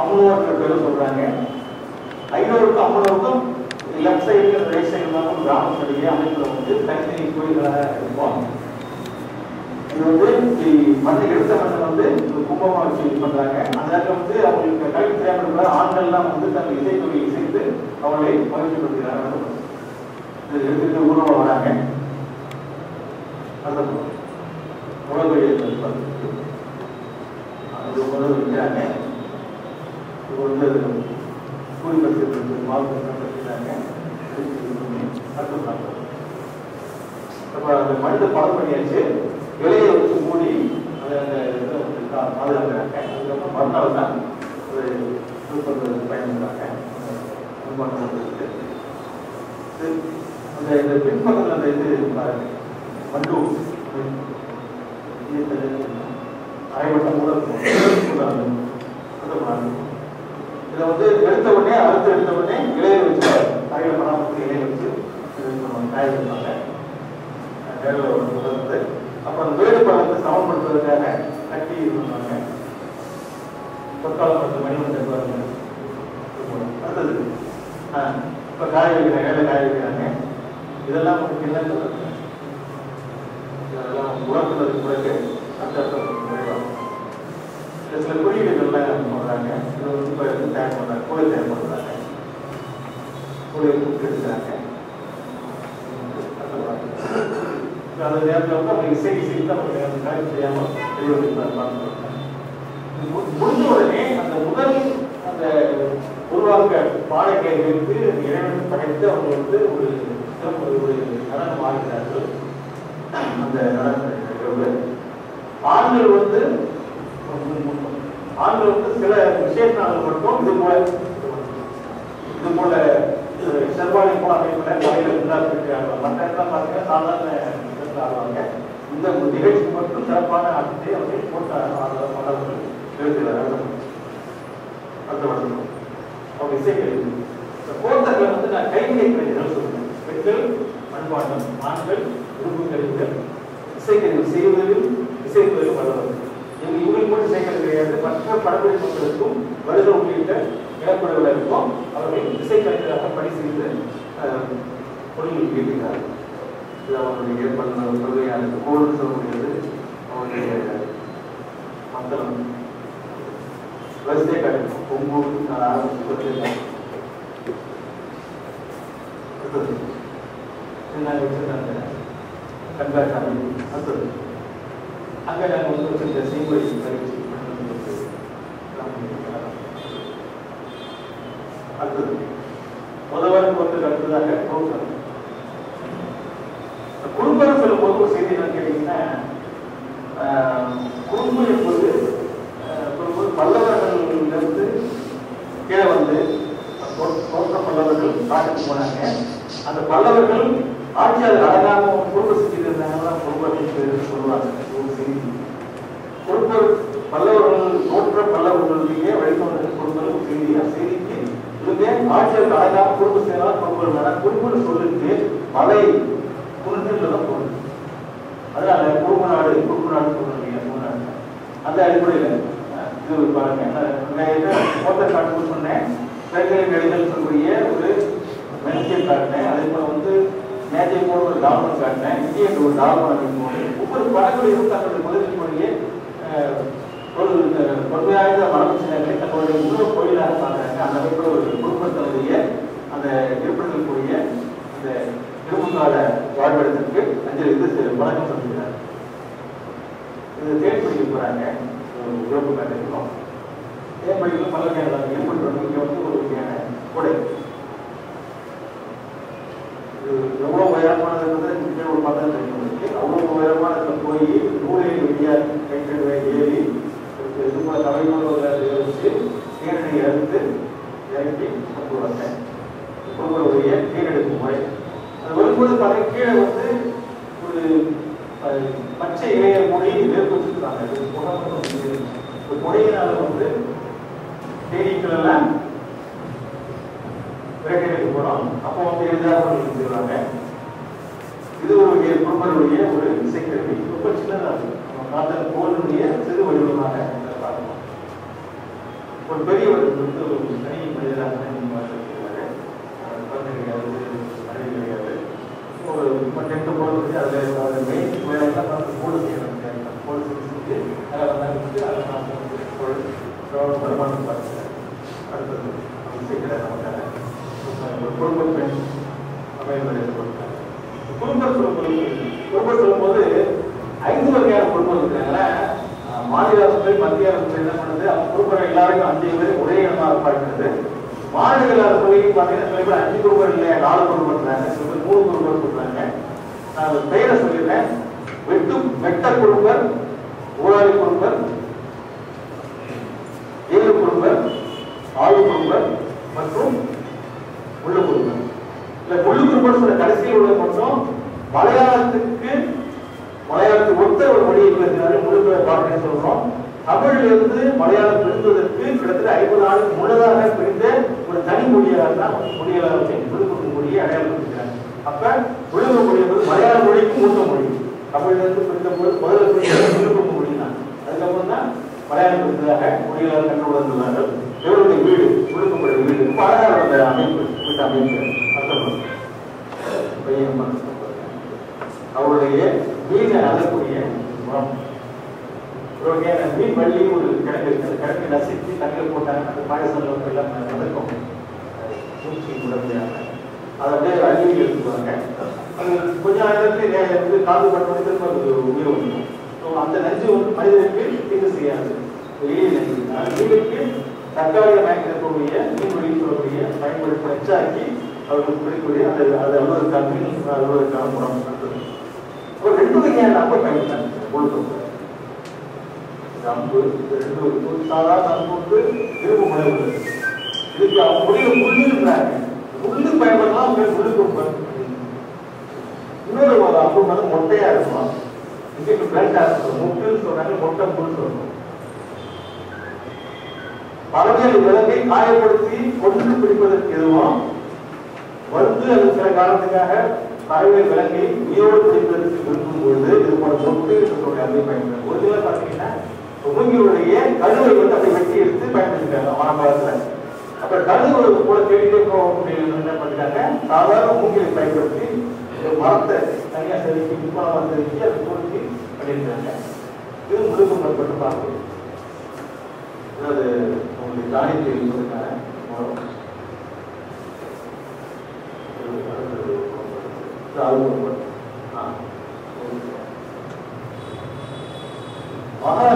Speaker 2: அம்னோர் பேர் சொல்றாங்க. ஐநூறுக்கும் அம்மனோருக்கும் லெஃப்ட் சைடு ரைட் சைடு தான் கிராமத்துடைய அமைப்புல வந்து தனித்தனி கோயில்களாக இருக்கும் இது வந்து இ- மண்ணை எடுத்த மண்ணை வந்து ஒரு கும்பமா வச்சு இது பண்றாங்க. அந்த நேரத்துல வந்து அவங்களுக்கு கல்வி தேவைப்படுற ஆண்கள்லாம் வந்து தங்கள் இசைத்தொகை இசைத்து அவர்களை மகிழ்ச்சிப்படுத்துகிறார்கள் இது எடுத்துட்டு ஊர்வலம் வராங்க. அந்த உலக அது முதல்ல வைக்கிறாங்க இது வந்து கூலி பரிசு மாவட்டம் வச்சுக்கிறாங்க அடுத்து பார்க்கலாம் அப்போ அந்த மண்ணை படம் பண்ணியாச்சு இலையை மூடி அதை அந்த இதை வந்து பாதுகாக்கிறாங்க அதுக்கப்புறம் மறுநாள் தான் ஒரு தூக்கம் பயன்படுறாங்க அந்த இந்த பின்பக்கத்தில் அந்த இது பாருங்க மண்டு அரைவட்டம் கூட இருக்கும் இதை வந்து எடுத்த உடனே அறுத்து எடுத்த உடனே இலையை வச்சு தலையில பராமரித்து இலையை வச்சு காய வைப்பாங்க. வேலை அப்புறம் அந்த வேடு பழத்தை சமப்படுத்துவதற்காக கட்டி பண்ணுவாங்க. பொற்காலம் பத்து மணி வந்து அடுத்தது இப்போ காய வைக்கிறாங்க வேலை காய வைக்கிறாங்க. இதெல்லாம் உங்களுக்கு என்ன இதெல்லாம் உலர்த்துறதுக்கு பிறகு அடுத்த சில குறியீடுகள்லாம் பண்ணுறாங்க? சில வந்து இப்போ வந்து தயார் பண்ணுறாங்க கோயில் தயார் பண்ணுறாங்க கோயில் கூப்பிட்டு எடுக்கிறாங்க. அந்த நேரத்தில் வந்து அவங்க இசை இசை தான் அவங்க அந்த காரியம் செய்யாமல் முடிஞ்ச உடனே அந்த முதல் அந்த உருவாக்க பாடகைகளுக்கு இறைவன் படைத்து அவங்க வந்து ஒரு சிறப்பு ஒரு நடனம் ஆகிறார்கள் அந்த நடன ஆண்கள் வந்து ஆண்கள் சில விசேஷ மட்டும் இது போல இது போல செவ்வாழை போல அமைப்புல தலையில இருந்தாங்க மற்ற இடத்துல பார்த்தீங்கன்னா சாதாரண இடத்துல ஆடுவாங்க இந்த நிகழ்ச்சி மட்டும் சிறப்பான ஆட்டத்தை அவர்கள் போட்ட ஆடவர்கள் எழுதுகிறார் அடுத்த வருஷம் அவங்க இசைக்கருவி இந்த போர்த்தங்களை வந்து நான் கைவினை கலைஞர்கள் சொல்லுவேன் பெண்கள் மண்பாண்டம் ஆண்கள் உறுப்பு கருவிகள் இசைக்கருவி செய்வதில் இசைப்பதில் வல்லவர்கள் இவங்க இவங்களுக்கு மட்டும் இசைக்கருவி கிடையாது. மற்ற படப்பிடி மக்களுக்கும் வருட உள்ளிட்ட இழப்பீடுகளுக்கும் அவர்கள் இசைக்கலைஞராக பணி செய்து அஹ், தொழில் ஈட்டுகிறார்கள் இது அவருடைய பண்ண கொள்கையான கோல்னு சொல்லக்கூடியது அவருடைய மந்திரம். வரிசை காட்டும் ஒம்பது நான் ஆரம்பிச்சு வரிசையை அடுத்தது. நான் கண்காட்சி அடுத்தது. அங்கே நாங்கள் வந்து வச்சிருந்த செய்முறை பயிற்சி அடுத்தது முதல்வருக்கு பொறுத்து அடுத்ததாக குடும்பம் குடும்பம் சொல்லும்போது ஒரு செய்தி என்ன கேட்டீங்கன்னா குடும்பம் என்பது ஆஹ், குறும்பு பல்லவர்களிலிருந்து கீழே வந்து தோற்ற பல்லவர்கள் காட்டுக்கு போனாங்க அந்த பல்லவர்கள் ஆட்சியாளர் அடங்காம குடும்ப செஞ்சுட்டு இருந்தாங்கன்னா குடும்பம் அப்படின்னு சொல்லுவாங்க இது பல்லவர்கள் தோற்ற பல்லவர்களுடைய வழித்தோன்ற குறும்பர் செய்தி செய்திக்கு இவங்க ஆட்சியாளர் குறும்பு செய்யலாம் வேணாம் குறும்புன்னு சொல்லிட்டு மலை குறுந்துல தான் அதனால குடும்ப நாடு குடும்ப நாடு சொல்றீங்க அந்த அடிப்படையில் இது பாருங்க. மோட்டர் காட்டு சொன்னேன் பெண்களின் நடிகர்கள் சொல்லக்கூடிய ஒரு மென்சியம் காட்டினேன். அதே போல வந்து நேற்றைய போல ஒரு டால்மன் காட்டினேன். இந்திய ஒரு டால்மன் அப்படின்னு ஒவ்வொரு படங்களையும் தங்களுடைய முதலீட்டு முதலினுடைய ஒரு தொன்மையாய்ந்த மரபு தங்களுடைய முழு கோயிலாக பார்க்குறாங்க. அந்த அமைப்பில் ஒரு குடும்பத்தினுடைய அந்த ஏற்படுத்தக்கூடிய அந்த திருமுகால வாழ்விடத்திற்கு அஞ்சலி இது வணக்கம் சொல்லுகிறார் இது தேன் பிடிக்க போறாங்க. உறவு மேட்டிருக்கோம் தேன் பிடிக்கல பல வகையான ஏற்படுறோம் இங்கே வந்து ஒரு வகையான கொடை. எவ்வளோ உயரமானது இங்கே ஒரு பதம் தெரியும் அவ்வளோ உயரமான இடத்துல போய் நூலை வெளியா கைட்டு ஏறி ரொம்ப தலைமுறை தலைநூல் வச்சு தேனனை இறந்து இறக்கி கொண்டு வந்தேன். ஒருவருடைய கீழெடுக்கும் முறை. அது வரும்போது பார்த்தா கீழே வந்து ஒரு பச்சை இலைய மொழி நெருப்பு வச்சிருக்காங்க இது புகை வந்து இந்த வந்து தேனீக்கள் எல்லாம் வேட்டைகளுக்கு போனோம் அப்போ வந்து எளிதாக செஞ்சிருவாங்க இது ஒரு வகை ஒரு இசைக்கருவி ரொம்ப சின்னதாக இருக்கும் நம்ம பார்த்த கோளுடைய சிறு வடிவமாக பார்க்கலாம் ஒரு பெரியவர் வந்து ஒரு தனி மனிதராக கிடையாது கிடையாது ஒரு டென்த்து போகிறது அதில் மெயின் வேலையெல்லாம் பார்த்து போடு செய்யணும் போடு செஞ்சு வந்து நான் வருமானம் அடுத்தது அவங்க சீக்கிரம் நமக்காக ஒரு குடும்ப பெண் அமைப்பதை கொடுத்தாங்க குடும்பம் சொல்லும்போது குடும்பம் சொல்லும்போது ஐந்து வகையான குடும்பம் இருக்கிறாங்க மாநில அரசு மத்திய அரசு என்ன பண்ணுது அந்த குடும்பம் எல்லாருக்கும் அஞ்சு பேர் ஒரே இனமாக பார்க்கிறது மாநில அது சொல்லி பார்த்தீங்கன்னா சில பேர் அஞ்சு குடும்பம் இல்லை நாலு குடும்பம் இருக்கிறாங்க சில பேர் மூணு குடும்பம் சொல்றாங்க நான் அந்த பெயரை சொல்லிடுறேன் வெட்டு வெட்ட குடும்பம் ஊழாளி குடும்பர் ஏழு குடும்பம் ஆறு குடும்பம் மற்றும் உள்ள குடும்பர் இல்ல உள்ளுக்கு குடும்பம் கடைசியில் உள்ள மட்டும் மலையாளத்துக்கு மலையாளத்துக்கு ஒத்த ஒரு மொழி இருக்கிறது முழுக்க பாட்டு சொல்றோம். தமிழ்ல இருந்து மலையாளம் பிரிந்ததற்கு கிட்டத்தட்ட ஐம்பது ஆண்டுக்கு முன்னதாக பிரிந்த ஒரு தனி மொழியாக தான் மொழியாளர் விழுப்புரம் மொழியை அடையாளம் அப்ப விழுப்புரம் மொழி என்பது மலையாள மொழிக்கு மூத்த மொழி. தமிழ்ல இருந்து பிரிந்த போது முதல்ல விழுப்புரம் மொழி தான் அதுக்கப்புறம் தான் மலையாளம் பிரிந்ததாக மொழியாளர் கண்டுகொண்டார்கள் இவருடைய வீடு விழுப்புரம் வீடு ரொம்ப அழகான அந்த அமைப்பு வீட்டு அமைப்பு அர்த்தம் பையன் மனசு அவருடைய மீனை அழக்கூடிய குணம் இவருடைய அந்த மீன் வள்ளி ஒரு கிழங்கு இருக்கு. அந்த கிழங்கு நசுக்கி தண்ணியில் போட்டாங்க அந்த பாயசம் எல்லாம் நடக்கும் பூச்சி உடம்புலையாக அதை அப்படியே அள்ளி எடுத்துக்குவாங்க அது கொஞ்ச நேரத்துக்கு நே- வந்து காது பட்டு திரும்ப அது உயிர் வந்துடும் ஸோ அந்த நஞ்சு வந்து மனிதனுக்கு தீங்கு செய்யாது எளிய நஞ்சு மீனுக்கு தற்காலிக பயன்படுத்தக்கூடிய மீன் வழி சொல்லக்கூடிய பயன்படுத்த நச்சாக்கி அவர்களுக்கு பிடிக்கக்கூடிய அந்த அது அலுவலகக்கான மீன் அலுவலகக்கான குணம். ஒரு ரெண்டு வகையான அம்பை பயன்படுத்தாங்க ஒழுக்கம் அம்பு இது ரெண்டு ஒரு சாதாரண அம்பு வந்து இரும்பு உள்ளது இதுக்கு அவங்க முடிவு முள்ளுன்றாங்க முள்ளு பயன்படலாம் உங்களுக்கு முள்ளு கொடுப்பாங்க. இன்னொரு ஒரு வந்து மொட்டையா இருக்கும். இதுக்கு பிளண்டா இருக்கும். முட்டுன்னு சொன்னாங்க மொட்டை புல் சொல்லணும் பறவைகள் விலங்கை காயப்படுத்தி கொண்டு பிடிப்பதற்கு எதுவும் வந்து அது சில காரணத்துக்காக பறவை விலங்கை உயிரோடு பிடிப்பதற்கு விரும்பும் பொழுது இது போல சொத்து சொல்ற அதை பயன்படுத்தும் ஒரு சிலர் பார்த்தீங்கன்னா மூங்கிலுடைய கழுவை வந்து அதை வெட்டி எடுத்து பயன்படுத்திருக்காங்க மனப்பாளத்துல அப்ப கழுவு போல தேடிட்டே போக முடியும் என்ன பண்ணிட்டாங்க சாதாரண மூங்கிலை பயன்படுத்தி ஒரு மரத்தை தனியா செதுக்கி முப்பாளமாக செதுக்கி அதை பொருத்தி பண்ணியிருக்காங்க. இது முழுக்க மேற்பட்டு பார்க்கணும். அது அவங்களுடைய தானியத்தை இருப்பதற்கான மரம்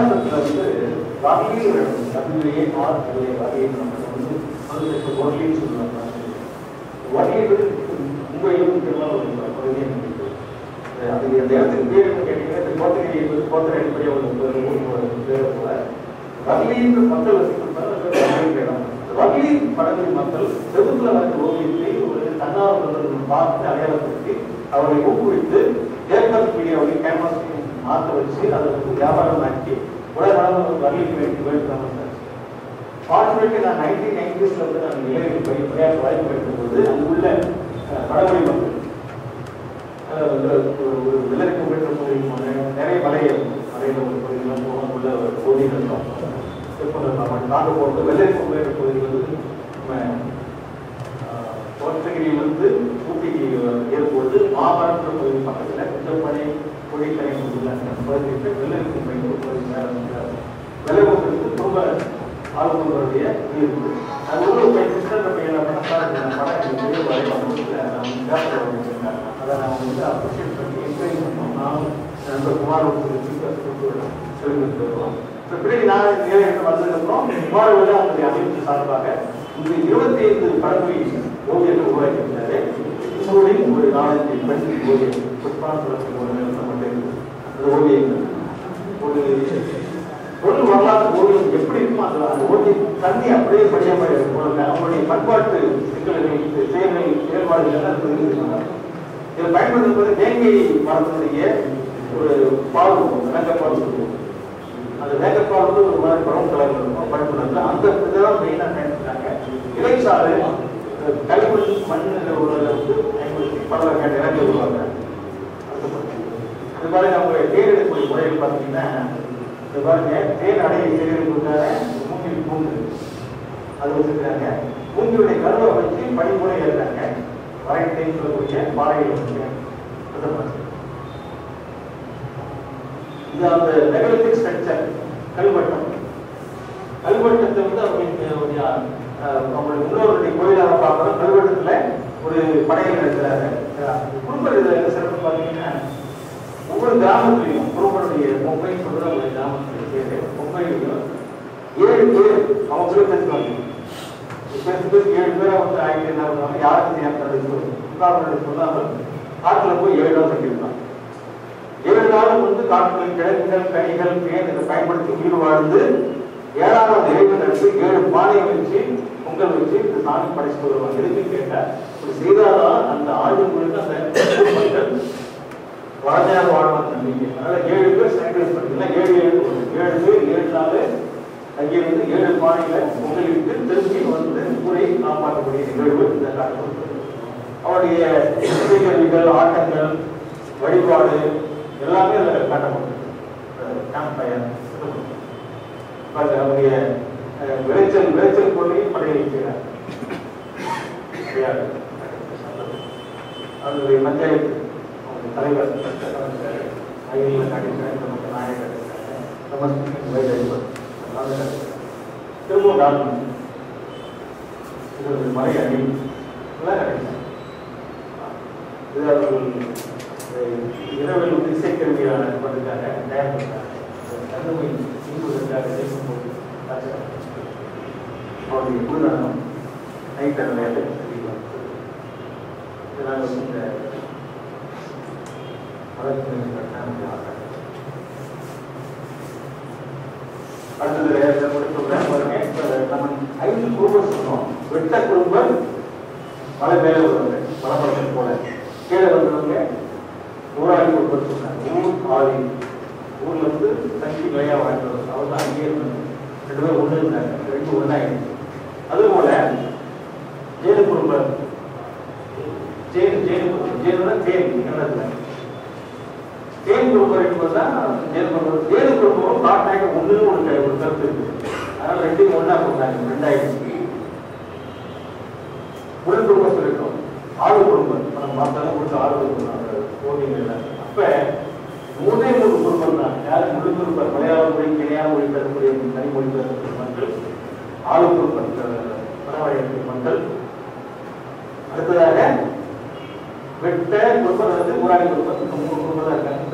Speaker 2: வந்து வகையில் தமிழையே பார்க்கலையே வகையில் நம்ம வந்து பதினெட்டு வகையில் சொல்லுவாங்க வகையில் மும்பையிலும் திரும்ப பகுதியை அது அந்த இடத்துக்கு பேர் என்ன கேட்டீங்கன்னா இந்த கோத்தகிரி என்பது கோத்தகிரி அடிப்படையாக ஒரு பேர் போல. வகையில் மக்கள் வசிக்கும் படங்களின் மக்கள் செவுத்துல வந்த ஓவியத்தை ஒரு தன்னார்வலர்கள் பார்த்து அடையாளப்படுத்தி அவரை ஊக்குவித்து ஏற்பத் மீடியாவை கேன்வாஸ் மாற்ற வச்சு அதற்கு வியாபாரம் ஆக்கி உலக அளவில் வகையில் வைத்து வேண்டுகிறாங்க ஃபார்ச்சுனேட்லி நான் நைன்டீன் நைன்டிஸ்ல வந்து நான் இளைஞர் போய் விளையாட்டு வாய்ப்பு கிடைக்கும்போது அங்கு உள்ள அஹ், படமொழி மக்கள் ஒரு விலக்கு பெற்ற வெள்ளரிக்கு நிறைய மலை வலையில் ஒரு பகுதியில் போக உள்ள ஒரு பகுதிகள் நம்ம நாடு போகிறது வெள்ளை உள்ள பகுதியில் வந்து நம்ம கோத்தகிரியிலிருந்து ஊட்டிக்கு ஏற்போது மாமரன்ற கோயில் பக்கத்தில் குஞ்சப்பனை கொடிக்கரை உள்ள அந்த பகுதிக்கு வெள்ளரிக்கு ஒரு பகுதி மேலே வெள்ளரிக்கு ரொம்ப ஆளுநருடைய உயிர் அது ஒரு போய் கிருஷ்ணன் படம் அதை நான் வந்து அப்ரிஷியேட் பண்ணி என்கரேஜ் பண்ணோம். நானும் நண்பர் குமார் சொல்லிட்டு வருவோம் இப்போ பின்னாடி நான் நேரம் வந்ததுக்கப்புறம் குமாரவேல அவங்களுடைய அமைப்பு சார்பாக இந்த இருபத்தி ஐந்து படமொழி ஓவியர்கள் உருவாக்கியிருந்தாரு இன்க்ளூடிங் ஒரு நாலஞ்சு பெண் ஓவியம் புஷ்பான் ஒரு நிலத்தை அந்த ஓவியங்கள். ஒரு வரலாற்று ஓவியம் எப்படி இருக்குமோ அந்த அந்த ஓவியம் தண்ணி அப்படியே படியாமல் போல அவங்களுடைய பண்பாட்டு சிக்கல்கள் செயல்கள் செயல்பாடுகள் எல்லாம் தெரிஞ்சுக்கிறாங்க இதை பயன்படுத்தும்போது வேங்கை மரத்தினுடைய ஒரு பால் இருக்கும் பால் சொல்லுவோம் அந்த வேங்கப்பால் வந்து ஒரு மாதிரி ப்ரௌன் கலர்ல இருக்கும். பயன்படுறது அந்த இதெல்லாம் மெயினாக பயன்படுத்துறாங்க இலைச்சாறு கல்வெட்டு மண்ணில் உள்ளதை வந்து பயன்படுத்தி பல வகையான நிலங்கள் உருவாக்குறாங்க அது மாதிரி அவங்க தேர் எடுக்கக்கூடிய முறையில் பார்த்தீங்கன்னா இது பாருங்க தேர் அடையை தேர்ந்தெடுக்கிறதுக்காக மூங்கில் பூண்டு அது வச்சிருக்காங்க. மூங்கிலுடைய கருவை வச்சு பனிமுறை எழுதுறாங்க வரைட்டை சொல்லக்கூடிய பாறைகள் வச்சிருக்காங்க. அதை பாருங்க. இது அந்த மெகலித்திக் ஸ்ட்ரக்சர் கல்வெட்டம். கல்வெட்டத்தை வந்து அவங்க அவங்களுடைய முன்னோருடைய கோயிலாக பார்க்கணும். கல்வெட்டத்துல ஒரு படையல் நடத்துறாங்க. குடும்ப இதில் சிறப்பு பார்த்தீங்கன்னா ஒவ்வொரு கிராமத்திலையும் குருமனுடைய பொம்மை சொல்றது அவங்க கிராமத்துடைய பேரு. ஏழு பேர் அவங்க போய் பேசுவாங்க பேசு பேசி ஏழு பேர் வந்து ஆகிட்டு என்ன பண்ணுவாங்க? யாருக்கு தெரியாம உதாரணம் சொல்லாமல் ஆற்றுல போய் ஏழு நாள் கேட்பாங்க ஏழு நாள் வந்து காட்டுகள் கிழங்குகள் கனிகள் பேன் இதை பயன்படுத்தி உயிர் வாழ்ந்து ஏழாவது இறைவன் எடுத்து ஏழு பானையை வச்சு பொங்கல் வச்சு இந்த சாமி படைச்சிட்டு வருவாங்க. எதுக்கு கேட்ட இப்படி செய்தாதான் அந்த ஆண்டு முழுக்க அந்த மக்கள் வளமையாக வாழ்வாங்க நம்பிக்கை அதனால ஏழு பேர் சாக்ரிஃபைஸ் பண்ணிக்கலாம் ஏழு ஏழு ஏழு பேர் ஏழு நாள் அங்கே வந்து ஏழு பானையில பொங்கலிட்டு திருப்பி வந்து ஊரை காப்பாற்றக்கூடிய நிகழ்வு இந்த காட்டு அவருடைய ஆட்டங்கள் வழிபாடு எல்லாமே அதில் காட்டப்படும் கேம்ப் ஃபயர் அவருடைய விளைச்சல் விளைச்சல் கொள்ளையும் படையளிக்கிறார் அவருடைய பஞ்சாயத்து அவருடைய தலைவர் அயலில் காட்டியிருக்காரு நமக்கு நாயகர் நமக்கு வைத்தியர் திரும்ப காரணம் இது மலை அணி எல்லாம் கிடைக்கும் இது அவர்கள் இரவில் வந்து இசைக்கருவியான பண்ணுறதுக்காக தயார் பண்ணுறாங்க தன்மை தீர்ப்பதற்காக பேசும்போது அவருடைய குருநாதம் நைட்டர் வேலை இதெல்லாம் வந்து இந்த வழக்கு அடுத்தது சொல்றேன் பாருங்க. நம்ம ஐந்து குடும்பம் சொன்னோம் வெட்ட குடும்பம் மலை மேலே வருவாங்க. மலமரத்தில் போல. கீழே வந்தவங்க ஊராளி குடும்பம் ஊர் ஊர்ல இருந்து தங்கி விளையா வாழ்ந்து அவர் தான் அங்கேயே இருந்தாங்க ரெண்டு பேரும் ஒண்ணு இருந்தாங்க. ரெண்டு ஒண்ணாயிடுச்சு அது போல ஜெயிலு குடும்பம் ஜெயின் ஜெயின் ஜெயிலுனா தேன் கன்னடத்துல தேன் குடும்பம் என்பதுதான் ஜெயில் குடும்பம். ஜெயிலு குடும்பம் காட்டாக ஒண்ணு ஒரு க- ஒரு கருத்து இருக்கு. அதனால ரெண்டையும் ஒன்னா போட்டாங்க. ரெண்டாயிரத்தி உடல் குடும்பம் சொல்லிட்டோம். ஆறு குடும்பம் நம்ம பார்த்தாலும் கொடுத்து ஆறு குடும்பம் ஓகேங்களா அப்ப மூணே மூணு குடும்பம் தான். யார் முழு குடும்பம் மலையாள மொழி கிணையான மொழி பேசக்கூடிய தனி மொழி பேசக்கூடிய மக்கள் ஆளு குடும்பம் பரவாயில்லை மக்கள். அடுத்ததாக வெட்ட குடும்பம் வந்து முராடி குடும்பம். மூணு குடும்பம் தான் இருக்காங்க.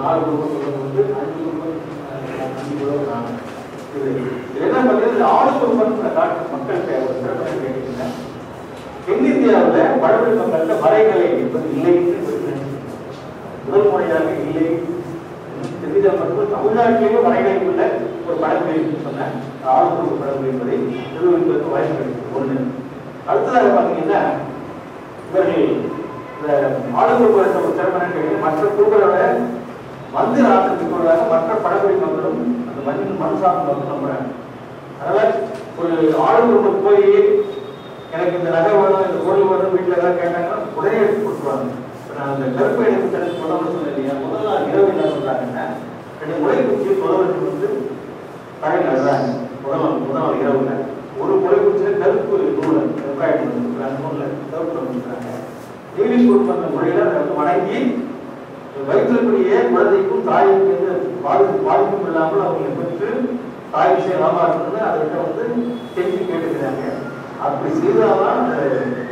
Speaker 2: நாலு குடும்பம் சொல்றது வந்து அஞ்சு குடும்பம் அஞ்சு குடும்பம் நான் இது என்ன பண்ணுறது ஆளு குடும்பம் காட்டு மக்கள் தேவை. கேட்டீங்கன்னா தென்னிந்தியாவில் பழமொழி வரைகலை என்பது இல்லை முதல் முறையாக இல்லை. தென்னிந்தியா மற்றும் தமிழ்நாட்டிலேயே வரைகலை உள்ள ஒரு பழமொழி சொன்ன ஆளுநர் குடும்ப பழமொழி என்பதை நிறுவனங்களுக்கு வாய்ப்பு ஒன்று அடுத்ததாக பார்த்தீங்கன்னா இவர்கள் இந்த ஆளுநர் ஒரு திறமை கேட்டு மற்ற குழுக்களோட மந்திர ஆட்டத்துக்குள்ளாக மற்ற பழங்குடி மக்களும் அந்த மண் மண் சார்ந்த மக்கள் நம்புறாங்க அதனால ஒரு ஆளுநர் போய் எனக்கு இந்த நகை வேணும் இந்த கோழி வேணும் வீட்டில் ஏதாவது கேட்டாங்கன்னா உடனே எடுத்து கொடுத்துருவாங்க. இப்போ நான் அந்த கருப்பு எடுத்து தெரிஞ்சு சொல்லணும்னு சொன்னேன் இல்லையா முதல் நாள் இரவு என்ன சொல்றாங்கன்னா ரெண்டு முறை குச்சி முதல்வர்கள் வந்து தலை நடுறாங்க. முதல் முதல் நாள் இரவுல. ஒரு முறை குச்சியில் கருப்பு நூல் வெங்காயம் அந்த நூலில் கருப்பு கொடுத்துருக்காங்க நீலி சூட் பண்ண அதை வணங்கி வயிற்றுக்குரிய குழந்தைக்கும் தாய்க்கும் எந்த பாதிப்பு பாதிப்பும் இல்லாமல் அவங்களை பெற்று தாய் செய்யலாமா இருக்கணும்னு அதை வந்து செஞ்சு கேட்டுக்கிறாங்க. அப்படி செய்தாதான் அந்த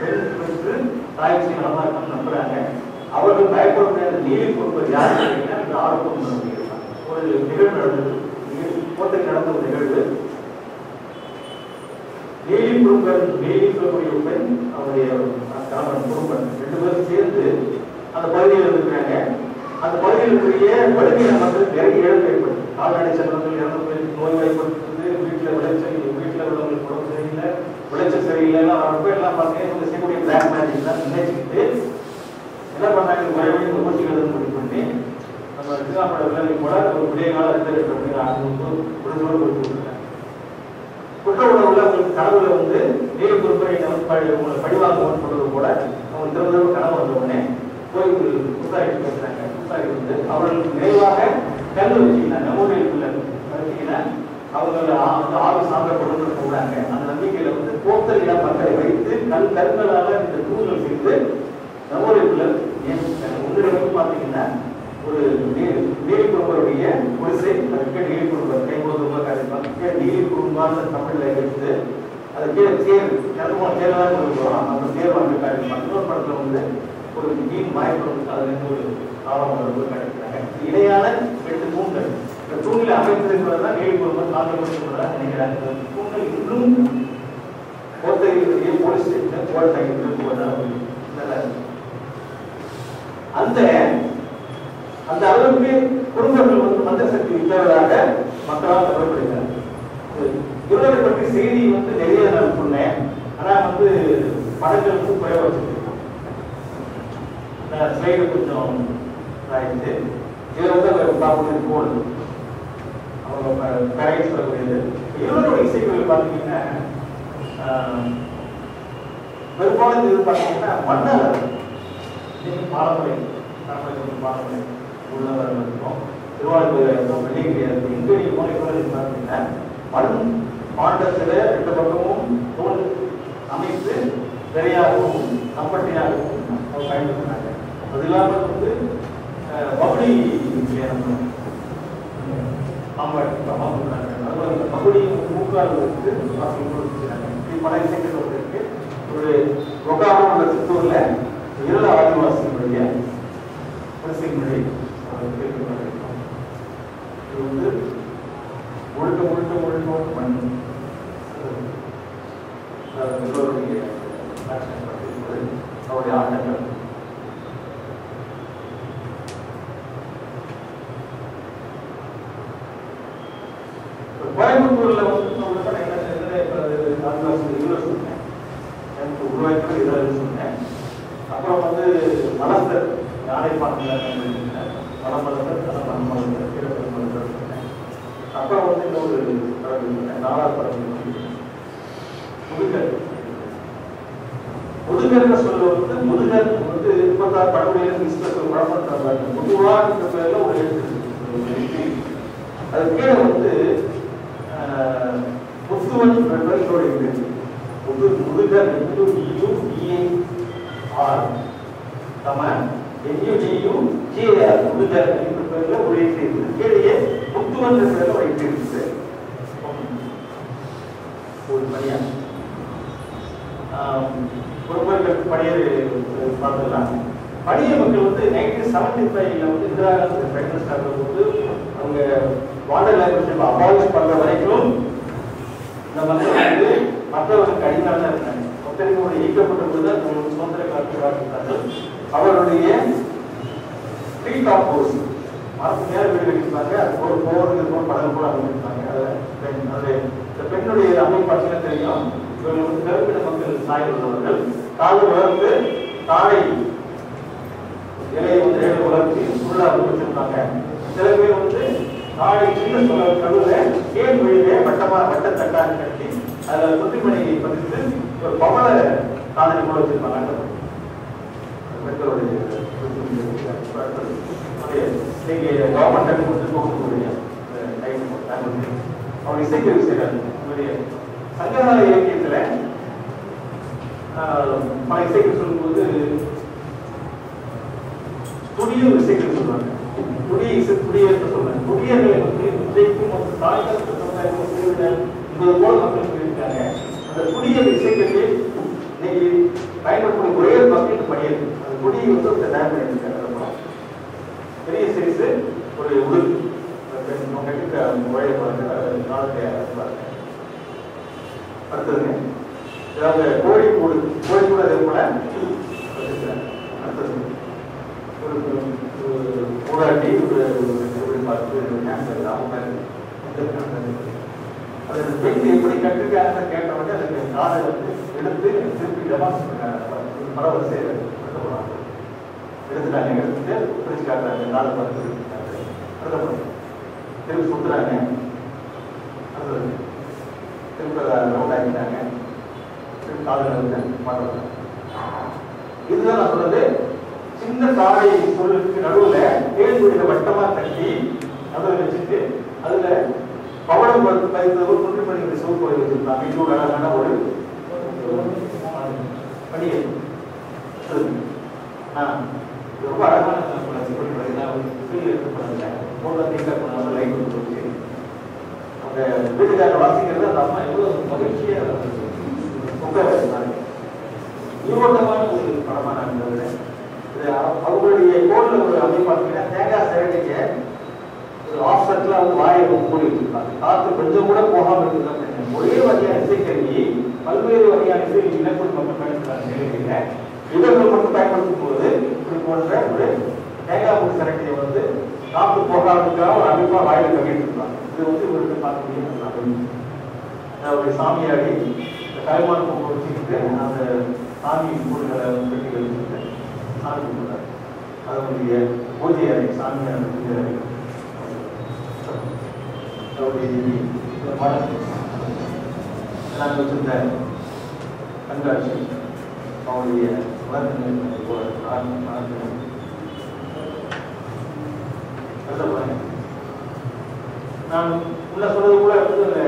Speaker 2: பெண் பெற்று தாய் செய்யலாமா நம்புறாங்க. அவர்கள் பயப்படக்கூடிய அந்த கொடுப்பது யார் கேட்டீங்கன்னா இந்த ஆரோக்கியம் ஒரு நிகழ்வு நடந்தது. கோட்டைக்கு நடந்த ஒரு நிகழ்வு. நீலி குடும்பம் நீலி சொல்லக்கூடிய பெண் அவருடைய கணவன் குடும்பம் ரெண்டு பேரும் சேர்ந்து அந்த பகுதியில் இருக்கிறாங்க அந்த பகுதியில் இருக்கிற வலிமையான மக்கள் நிறைய இழப்பு ஏற்படுது கால்நடை செல்வங்கள் இறந்து நோய் வாய்ப்பு வீட்டில் விளைச்சல் வீட்டில் உள்ளவங்களுக்கு உடம்பு சரியில்லை விளைச்சல் சரியில்லை எல்லாம் பார்த்தீங்கன்னா இவங்க செய்யக்கூடிய பிளாக் மேஜிக் நினைச்சுக்கிட்டு என்ன பண்ணாங்க? முடிவு பண்ணி நம்ம திருநாப்பட விளையாடி கூட ஒரு விடிய கால ஆரம்பிச்சு கொடுத்து குற்ற கனவுல வந்து நீல குறிப்பை படி உங்களை படிவாங்குவோம்னு சொல்றது கூட அவங்க திரும்ப திரும்ப கனவு வந்த உடனே போய் ஒரு பேசுறாங்க. வந்து அவர்களுக்கு நிறைவாக கல் வச்சுக்கிட்டாங்க. மெமோரியல் வச்சுக்கிட்டா அவங்க ஆறு சாப்பிட கொண்டு அந்த நம்பிக்கையில வந்து இடம் மக்களை வைத்து கல் கற்களால இந்த தூண்கள் செய்து மெமோரியல் முன்னிலை பார்த்தீங்கன்னா ஒரு நீலி குடும்பருடைய குடிசை அதுக்கு நீலி குடும்பம் கைபோது ரொம்ப நீலி குடும்பம்னு தமிழில் எடுத்து அது கீழே தேர் கருமோ கொடுக்குறோம் அந்த தேர் வந்து காட்டிப்பாங்க இன்னொரு வந்து ஒரு மீன் மாயப்படும் அதுல ஒரு ஆவணம் வந்து இணையான ரெண்டு தூண்கள். இந்த தூணில் தான் நீலி குடும்பம் நான்கு நினைக்கிறாங்க. தூண்கள் இன்னும் கோத்தகிரி போலீஸ் ஸ்டேஷன் கோட்டை போனாங்க அந்த அந்த அளவுக்கு குடும்பங்கள் வந்து மந்த சக்தி மிக்கவராக மக்களால் கருதப்படுகிறார். இவர்களை பற்றி செய்தி வந்து நிறைய நான் சொன்னேன். ஆனா வந்து படங்கள் வந்து குறைவா வச்சிருக்கோம் ஸ்லைடு கொஞ்சம் ஆயிடுச்சு இவர் வந்து அவர் பார்க்கணும் அவங்க கரையை சொல்லக்கூடியது. இவரோட இசைகள் பார்த்தீங்கன்னா பெரும்பாலும் இது பார்த்தீங்கன்னா மன்னர் பாரம்பரிய பாரம்பரிய பாரம்பரியம் உள்ளவர்கள் இருக்கும். திருவாரூர் இருக்கும் வெள்ளிக்கிரி இருக்கும் எங்க நீங்க பார்த்தீங்கன்னா மண் பாண்டத்தில் ரெண்டு பக்கமும் தோல் அமைத்து சரியாகவும் கம்பட்டியாகவும் அவங்க பயன்படுத்தினாங்க. அது இல்லாமல் வந்து அஹ், இந்த பகுடி மூக்கால் வந்து வாசல் கொடுத்துருக்காங்க இப்படி பல இசைகள் வந்து இருக்கு ஒரு ஒகாம உள்ள சித்தூர்ல ஈழ ஆதிவாசிகளுடைய வரிசைமுறை இது வந்து முழுக்க முழுக்க முழுக்க முழுக்க மண் அது எல்லோருடைய action பார்க்கும்போது அவருடைய ஆட்டங்கள் இப்ப கோயம்புத்தூர்ல வந்து சொல்லுங்க நான் என்ன என்ன இப்ப ஆதிவாசி இதுல சொன்னேன் எனக்கு உருவாக்கி சொன்னேன் அப்புறம் வந்து மலஸ்தர் யானை பாட்டில் மலமலசர் மலமலசர் கீழமலசர் சொன்னேன் அப்புறம் வந்து இன்னொரு படம் நாலாவது படம் முதுகர் முதுகர்னு சொல்ல வந்து முதுகர் வந்து முப்பத்தாறு படமுடைய மிஸ்டர் படம் பண்ணுறாங்க பொதுவாக பேரில் ஒரு எழுத்து அது கீழே வந்து ஆஹ், என்ற பிரபலத்தோட இருக்கு முது முழுக எட்டு டியூ டிஏ ஆர் சம என்யூ டியூ ஜிஏஆர் முழுக என்று பேர்ல ஒரு எழுத்து இருக்கு கீழே முத்துவன் என்ற பேர்ல ஒரு எழுத்து இருக்கு ஒரு பணியா? பொறுப்பேற்க பணியர் பார்த்துக்கலாம். பணிய மக்கள் வந்து நைன்டீன் செவன்டி ஃபைவ்ல வந்து இந்திரா காந்தி பிரைம் மினிஸ்டர் போது அவங்க வாட்டர் லேங்குவேஜ் அபாலிஷ் பண்ற வரைக்கும் இந்த மக்கள் வந்து மற்றவர்களுக்கு அடிமையாக தான் இருந்தாங்க ஒத்தரிக்கையோட ஈர்க்கப்பட்ட போது அவங்களுக்கு சுதந்திர காற்று அவருடைய ட்ரீ ஆஃப் ஹவுஸ் மரத்து மேல வீடு கட்டிருப்பாங்க அது ஒரு போறது போல படகு போல அமைச்சிருப்பாங்க அதுல அது இந்த பெண்ணுடைய அமைப்பு பார்த்தீங்கன்னா தெரியும். இவர்கள் வந்து கருப்பின மக்கள் சாய் உள்ளவர்கள். காது வளர்ந்து தாடை இலையை வந்து ஏழு வளர்த்து சுருளா வச்சிருப்பாங்க. சில பேர் வந்து தாடை சின்ன சொல்ல கழுவுல ஏன் வழியிலே வட்டமா வட்டத்தட்டாக கட்டி அதுல சுத்திமணியை பதித்து ஒரு பவள காதலி போல வச்சிருப்பாங்க. பெண்களுடைய நீங்க கவர்மெண்ட் கொடுத்து போகக்கூடிய அவர் இசைக்க விஷயம் சங்ககால இலக்கியத்துல ஆஹ், பல இசைகள் சொல்லும்போது துடியும் இசைகள் சொல்றாங்க துடிய இசை துடியர்னு சொல்றாங்க துடியர்களை வந்து இசைக்கும் தாய்களுக்கு போல மக்கள் சொல்லியிருக்காங்க அந்த துடியர் இசைகளுக்கு இன்னைக்கு பயன்படுத்தும் ஒரே மக்களுக்கு பணியது அந்த குடியை வந்து ஒரு தயார் பண்ணியிருக்காங்க பெரிய சைஸ் ஒரு உடல் கட்டிட்டு உழைய பாருங்க பாருங்க அடுத்ததுங்க அதாவது கோழி கூடு கோழி கூட அதே போல அடுத்தது ஒரு போராட்டி ஒரு பார்த்து அவங்க அது பெண் எப்படி கட்டிருக்காங்கன்னு கேட்ட உடனே அதுக்கு காலை வந்து எடுத்து திருப்பி டெபாசிட் பண்ணாங்க பரவரிசை எடுத்துக்கலாம் எடுத்துட்டாங்க எடுத்துட்டு பிரிச்சு காட்டுறாங்க. காதை பார்த்து எடுத்துட்டாங்க அடுத்த திருப்பி சுத்துறாங்க. அடுத்தது திருப்பி அதை ரவுண்ட் ஆக்கிட்டாங்க. திருப்பி காதில் வந்து இதுதான் நான் சொல்றது சின்ன காலை சொல்லுக்கு நடுவில் கேள்வியுடைய வட்டமா தட்டி நடுவில் வச்சுட்டு அதுல பவளம் பருத்து பதித்தது ஒரு குன்று மணி சிவப்பு கோயில் வச்சிருந்தாங்க இன்னொரு அழகான ஒரு பணியை ரொம்ப அழகான அந்த வீட்டுக்காரர் வாசிக்கிறது அந்த அம்மா எவ்வளவு மகிழ்ச்சியா உட்கார ஈரோட்டமான ஒரு படமா நான் அவங்களுடைய கோடில் ஒரு அமைப்பு தேங்காய் சிரட்டைக்கு ஒரு ஆஃப்செட்ல வந்து வாயை மூடி வச்சிருக்காங்க. காத்து கொஞ்சம் கூட போகாம இருக்குது ஒரே வகையான இசைக்கருவி பல்வேறு வகையான இசை இனக்குள் மக்கள் பயன்படுத்துறாங்க. நிலையில இவர்கள் மட்டும் பயன்படுத்தும் போது இப்படி போன்ற ஒரு தேங்காய் மூடி சரட்டையை வந்து காத்து போகாததுக்காக ஒரு அமைப்பா வாயில கட்டிட்டு இருக்காங்க. இது வந்து இவருக்கு பார்க்கக்கூடிய அவருடைய சாமியாடி இந்த கலைமான் வச்சுக்கிட்டு அந்த சாமி கூடுகளை கட்டி வச்சுக்கிட்டு சாமி கும்பிடுறாரு. அதனுடைய பூஜை அறை சாமியார் பூஜை அறை அவருடைய இந்த மடம் நாங்கள் வச்சிருந்த கண்காட்சி அவருடைய நான் உள்ள சொல்றது கூட வந்து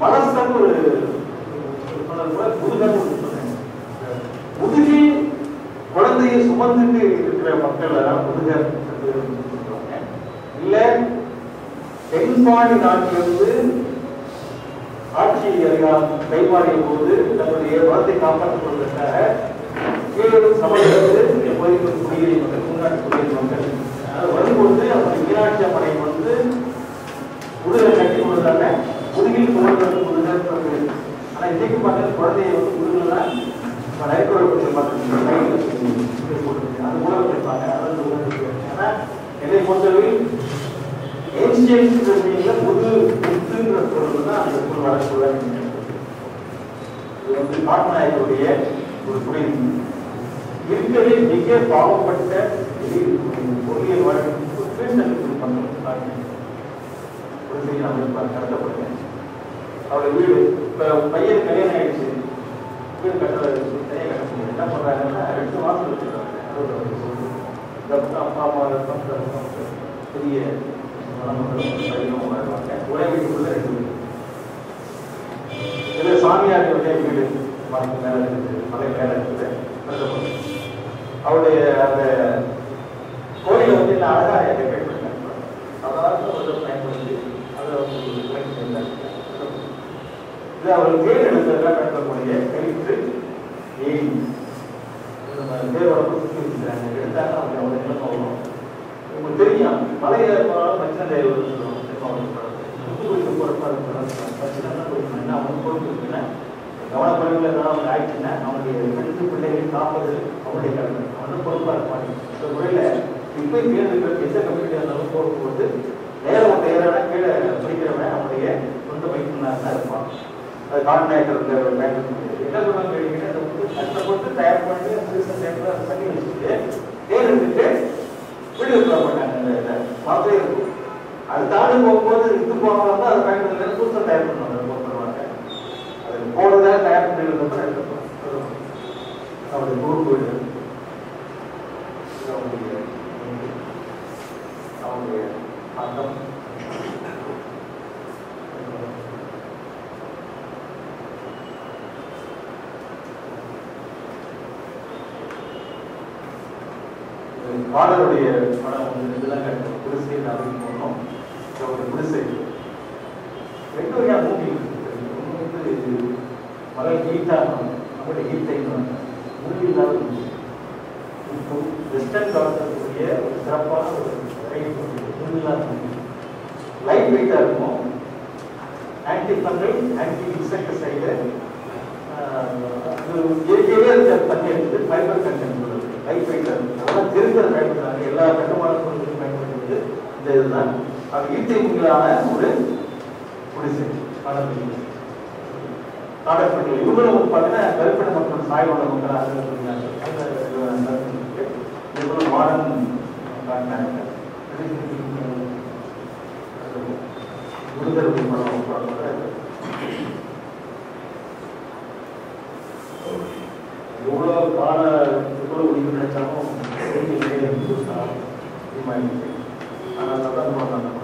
Speaker 2: மனசன் ஒரு சொன்னது கூட முதுகன் சொன்னேன் முதுகி குழந்தையை சுமந்துட்டு இருக்கிற மக்கள் எல்லாம் முதுகர் இல்லை சொல்லுவாங்க தென்பாடி நாட்டிலிருந்து ஆட்சி அதிகாரம் கைமாறிய போது தன்னுடைய வளத்தை காப்பாற்றிக் கொள்வதற்காக கீழே சமயத்து கோயிலுக்கு குடியேறி மக்கள் முன்னாடி குடியேறி மக்கள் வரும்போது அந்த மீனாட்சி அம்மனை வந்து முதுகை கட்டி கொடுத்தாங்க. முதுகில் சுமந்தது முதுகர் பிறகு. இன்னைக்கு பார்த்தா குழந்தைய வந்து முதுகில் தான் அது கூட வச்சிருப்பாங்க அதான் முதுகு. என்னை பொறுத்தவரையில் ஏன்சியன்ட் மீனிங்ல புது புத்துங்கிற பொருள் தான் அந்த பொருள் வரக்குள்ள இது வந்து பாட்நாயகருடைய ஒரு குடியிருப்பு இருக்கவே மிக பாவப்பட்ட பொறியியல் வழக்கு பண்ணுறோம் ஒரு செய்தி அமைப்பார் கடத்தப்பட்டேன் அவருடைய வீடு இப்போ பையன் கல்யாணம் ஆயிடுச்சு வீடு கட்டுறது தனியாக கட்ட என்ன பண்ணுறாங்கன்னா ரெண்டு மாதம் வச்சுருக்காங்க அப்பா அம்மா பெரிய பையனும் வீடு சாமியாருடைய வீடு மேலே இருக்குது மலை மேலே இருக்குது அவருடைய அந்த கோயிலை வந்து என்ன அழகாக டெக்கரேட் பண்ணிருக்காங்க அதாவது ஒரு பயன்படுத்தி அதை இது அவர் தேர் எடுத்ததெல்லாம் கழித்து ஏரி இது எடுத்தாங்க அவங்க நிலம் உங்களுக்கு தெரியும் மலையில போனாலும் பிரச்சனை கவனக்குறைவில் ஏதாவது அவங்க ஆயிடுச்சுன்னா அவனுடைய பெண் பிள்ளைகளை காப்பது அவனுடைய கடமை அவன் பொறுப்பாக இந்த முறையில் இப்போ தேர்தல்கள் எந்த கம்யூனிட்டியாக இருந்தாலும் போகும்போது நேரம் ஒன்று கீழே படிக்கிறவன் அவனுடைய சொந்த பைக்குனாக இருப்பான். அது கான்ட்ராக்டர் என்ன சொல்லுவாங்க கேட்டீங்கன்னா இதை வந்து கஷ்டப்பட்டு தயார் பண்ணி டைமில் பண்ணி வச்சுட்டு எடுத்துட்டு வீடு வைக்க மாட்டாங்க இருக்கும். அது தாண்டி போகும்போது இது போகலாம் தான் அதை பயன்படுத்த புதுசாக தயார் பண்ணுவாங்க. பண்ணுவாங்க அது போடுறதா தயார் பண்ணிடுறப்ப எடுத்துப்போம் அவருடைய பொறுப்பு வீடு. இது அவருடைய அவருடைய பாடலுடைய படம் வந்து இதெல்லாம் கட்டணும் குடிசை அப்படின்னு போனோம் அவருடைய குடிசை. ரெண்டு வகையான மூவி ஒன்று வந்து மகள் கீதா நம்மளுடைய கீதை மூவி இல்லாத இப்போ வெஸ்டர்ன் காலத்திற்குரிய ஒரு சிறப்பான ஒரு மூவி இல்லாத மூவி லைட் வெயிட்டாக இருக்கும். ஆன்டி ஃபங்கல் ஆன்டி இன்செக்டிசைடு இயற்கையிலே இருக்க தண்ணி இருக்குது ஃபைபர் கண்டென்ட் உள்ளது லைட் அதெல்லாம் எல்லா கட்டுமான பொருட்களும் பயன்படுத்துவது இந்த இதுதான். அது ஈட்டை ஒரு குடிசை. பணம் நாடகங்கள் இவங்களும் பார்த்தீங்கன்னா கருப்பின மக்கள் சாய்வான மக்களாக இருந்தாங்க மாடர்ன் குருதருடைய படம் எவ்வளோ கால எவ்வளோ உயிர் நினைச்சாலும் தீர்மானிச்சு ஆனால் சட்டம் போடுறாங்க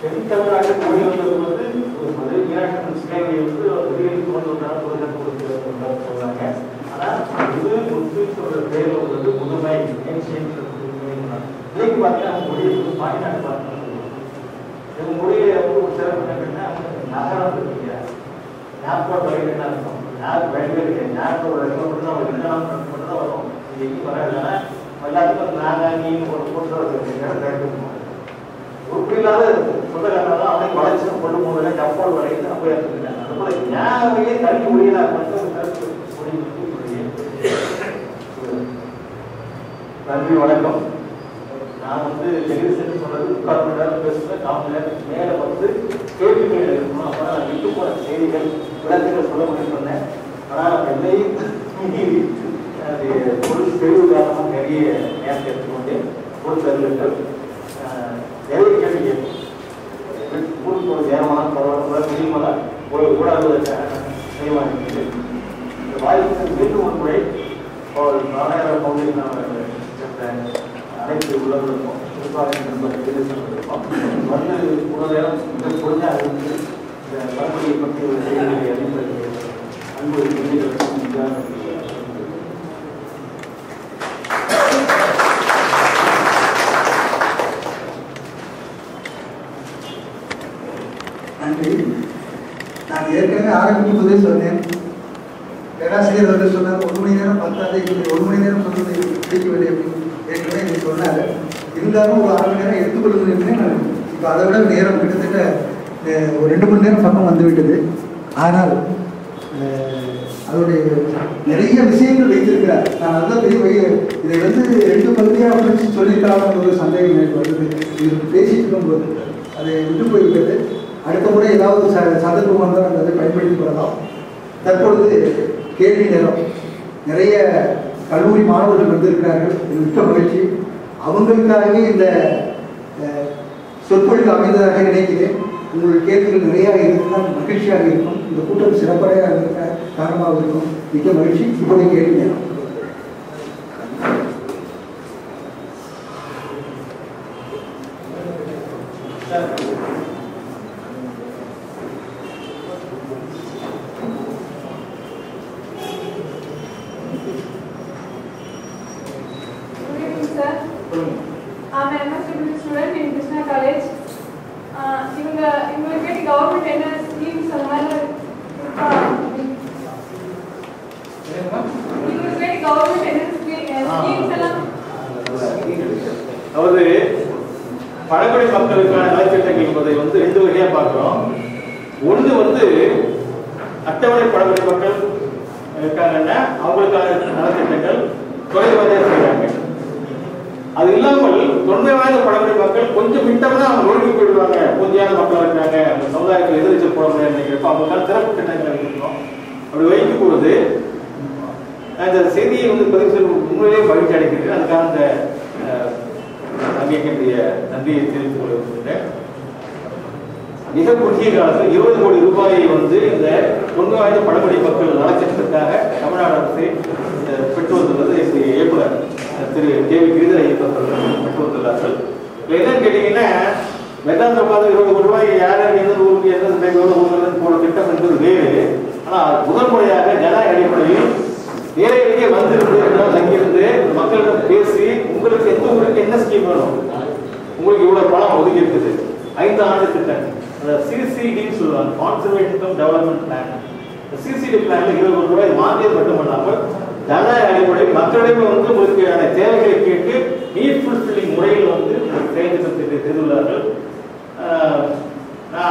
Speaker 2: தென்தமிழ்நாட்டு மொழி வந்தது வந்து ஒரு மதுரை மீனாட்சி சிலையை வந்து வெளியில் கொண்டு வந்தாங்க புதுதாக சொல்றாங்க ஆனால் இது முத்துச்சோட பேர் வந்து புதுமை ஏன்ஷியன்ட் இன்னைக்கு பார்த்தீங்கன்னா மொழியை வந்து பாய்நாட்டு பார்க்கணும் இவங்க மொழியை வந்து உச்சாரம் சிறப்பு என்னன்னா நகரம் இருக்கீங்க ஞாபகம் வரைக்கும் என்ன இருக்கும் யாருக்கு வேலையே யாருக்கு ஒரு மட்டும் தான் வரும். மட்டும் தான் வரும். இது எங்கேயும் வராதுன்னா எல்லாத்துக்கும் நாங்கள் நீ ஒரு இல்லாத அவனை வளைச்சு கொண்டு போகல டப்பால் வரைக்கும் அப்போ எடுத்துக்கிட்டாங்க. அதுபோல ஞாபகமே மட்டும் கருத்து நன்றி வணக்கம். நான் வந்து ஜெகதீசன் சொன்னது முக்கால் மணி நேரம் பேசுகிறேன் கால் மணி நேரத்துக்கு மேலே வந்து கேள்வி கேள்விகள் இருக்கணும். அப்போ நான் விட்டு போன செய்திகள் விளக்கங்கள் சொல்ல முடியும் சொன்னேன். ஆனால் என்னையும் அது பொருள் தெளிவு காரணமாக நிறைய நேரத்தை எடுத்துக்கொண்டு பொருள் தருவீர்கள் நிறைய கேள்வி கேட்கும் ஊருக்கு ஒரு நேரமான பரவாயில்ல முடியுமா ஒரு கூடாது செய்வாங்க இந்த வாய்ப்பு மீண்டும் ஒரு முறை நாலாயிரம் பகுதியில் நான் சென்றேன் அனைத்து உள்ளவர்களுக்கும் குறிப்பாக நண்பர் தெரிவித்திருக்கோம் வந்து ஒரு நேரம் மிக பொருளாக இருந்து இந்த பரம்பரையை பற்றி ஒரு செய்திகளை அறிந்தது அன்பு தெரிவித்திருக்கோம்
Speaker 1: நன்றி நான் ஏற்கனவே ஆரம்பிக்கும் போதே சொன்னேன் பேராசிரியர் வந்து சொன்னார் ஒரு மணி நேரம் பத்தாது இப்படி ஒரு மணி நேரம் சொன்னது பிடிக்கவில்லை அப்படின்னு ஏற்கனவே நீங்க சொன்னார். இருந்தாலும் ஒரு அரை மணி நேரம் எடுத்துக்கொள்வதற்கு நான் இப்போ அதை விட நேரம் கிட்டத்தட்ட ஒரு ரெண்டு மணி நேரம் பக்கம் வந்து விட்டது ஆனால் அதோடைய நிறைய விஷயங்கள் வைத்திருக்கிறார். நான் அதுதான் பெரிய வகை இதை வந்து ரெண்டு பகுதியாக பிடிச்சி சொல்லியிருக்கலாம் ஒரு சந்தேகம் எனக்கு வந்தது இது பேசிட்டு இருக்கும்போது அதை விட்டு போய்விட்டது. அடுத்த முறை ஏதாவது ச சந்தர்ப்பம் வந்தால் நாங்கள் அதை பயன்படுத்தி கொள்ளலாம். தற்பொழுது கேள்வி நேரம். நிறைய கல்லூரி மாணவர்கள் வந்திருக்கிறார்கள். இது மிக்க மகிழ்ச்சி. அவங்களுக்காகவே இந்த சொற்பொழிவு அமைந்ததாக நினைக்கிறேன். உங்கள் கேள்விகள் நிறைய இருந்தால் மகிழ்ச்சியாக இருக்கும். இந்த கூட்டம் சிறப்படையாக இருக்க காரணமாக இருக்கும். மிக மகிழ்ச்சி. இப்போதைய கேள்வி நேரம்.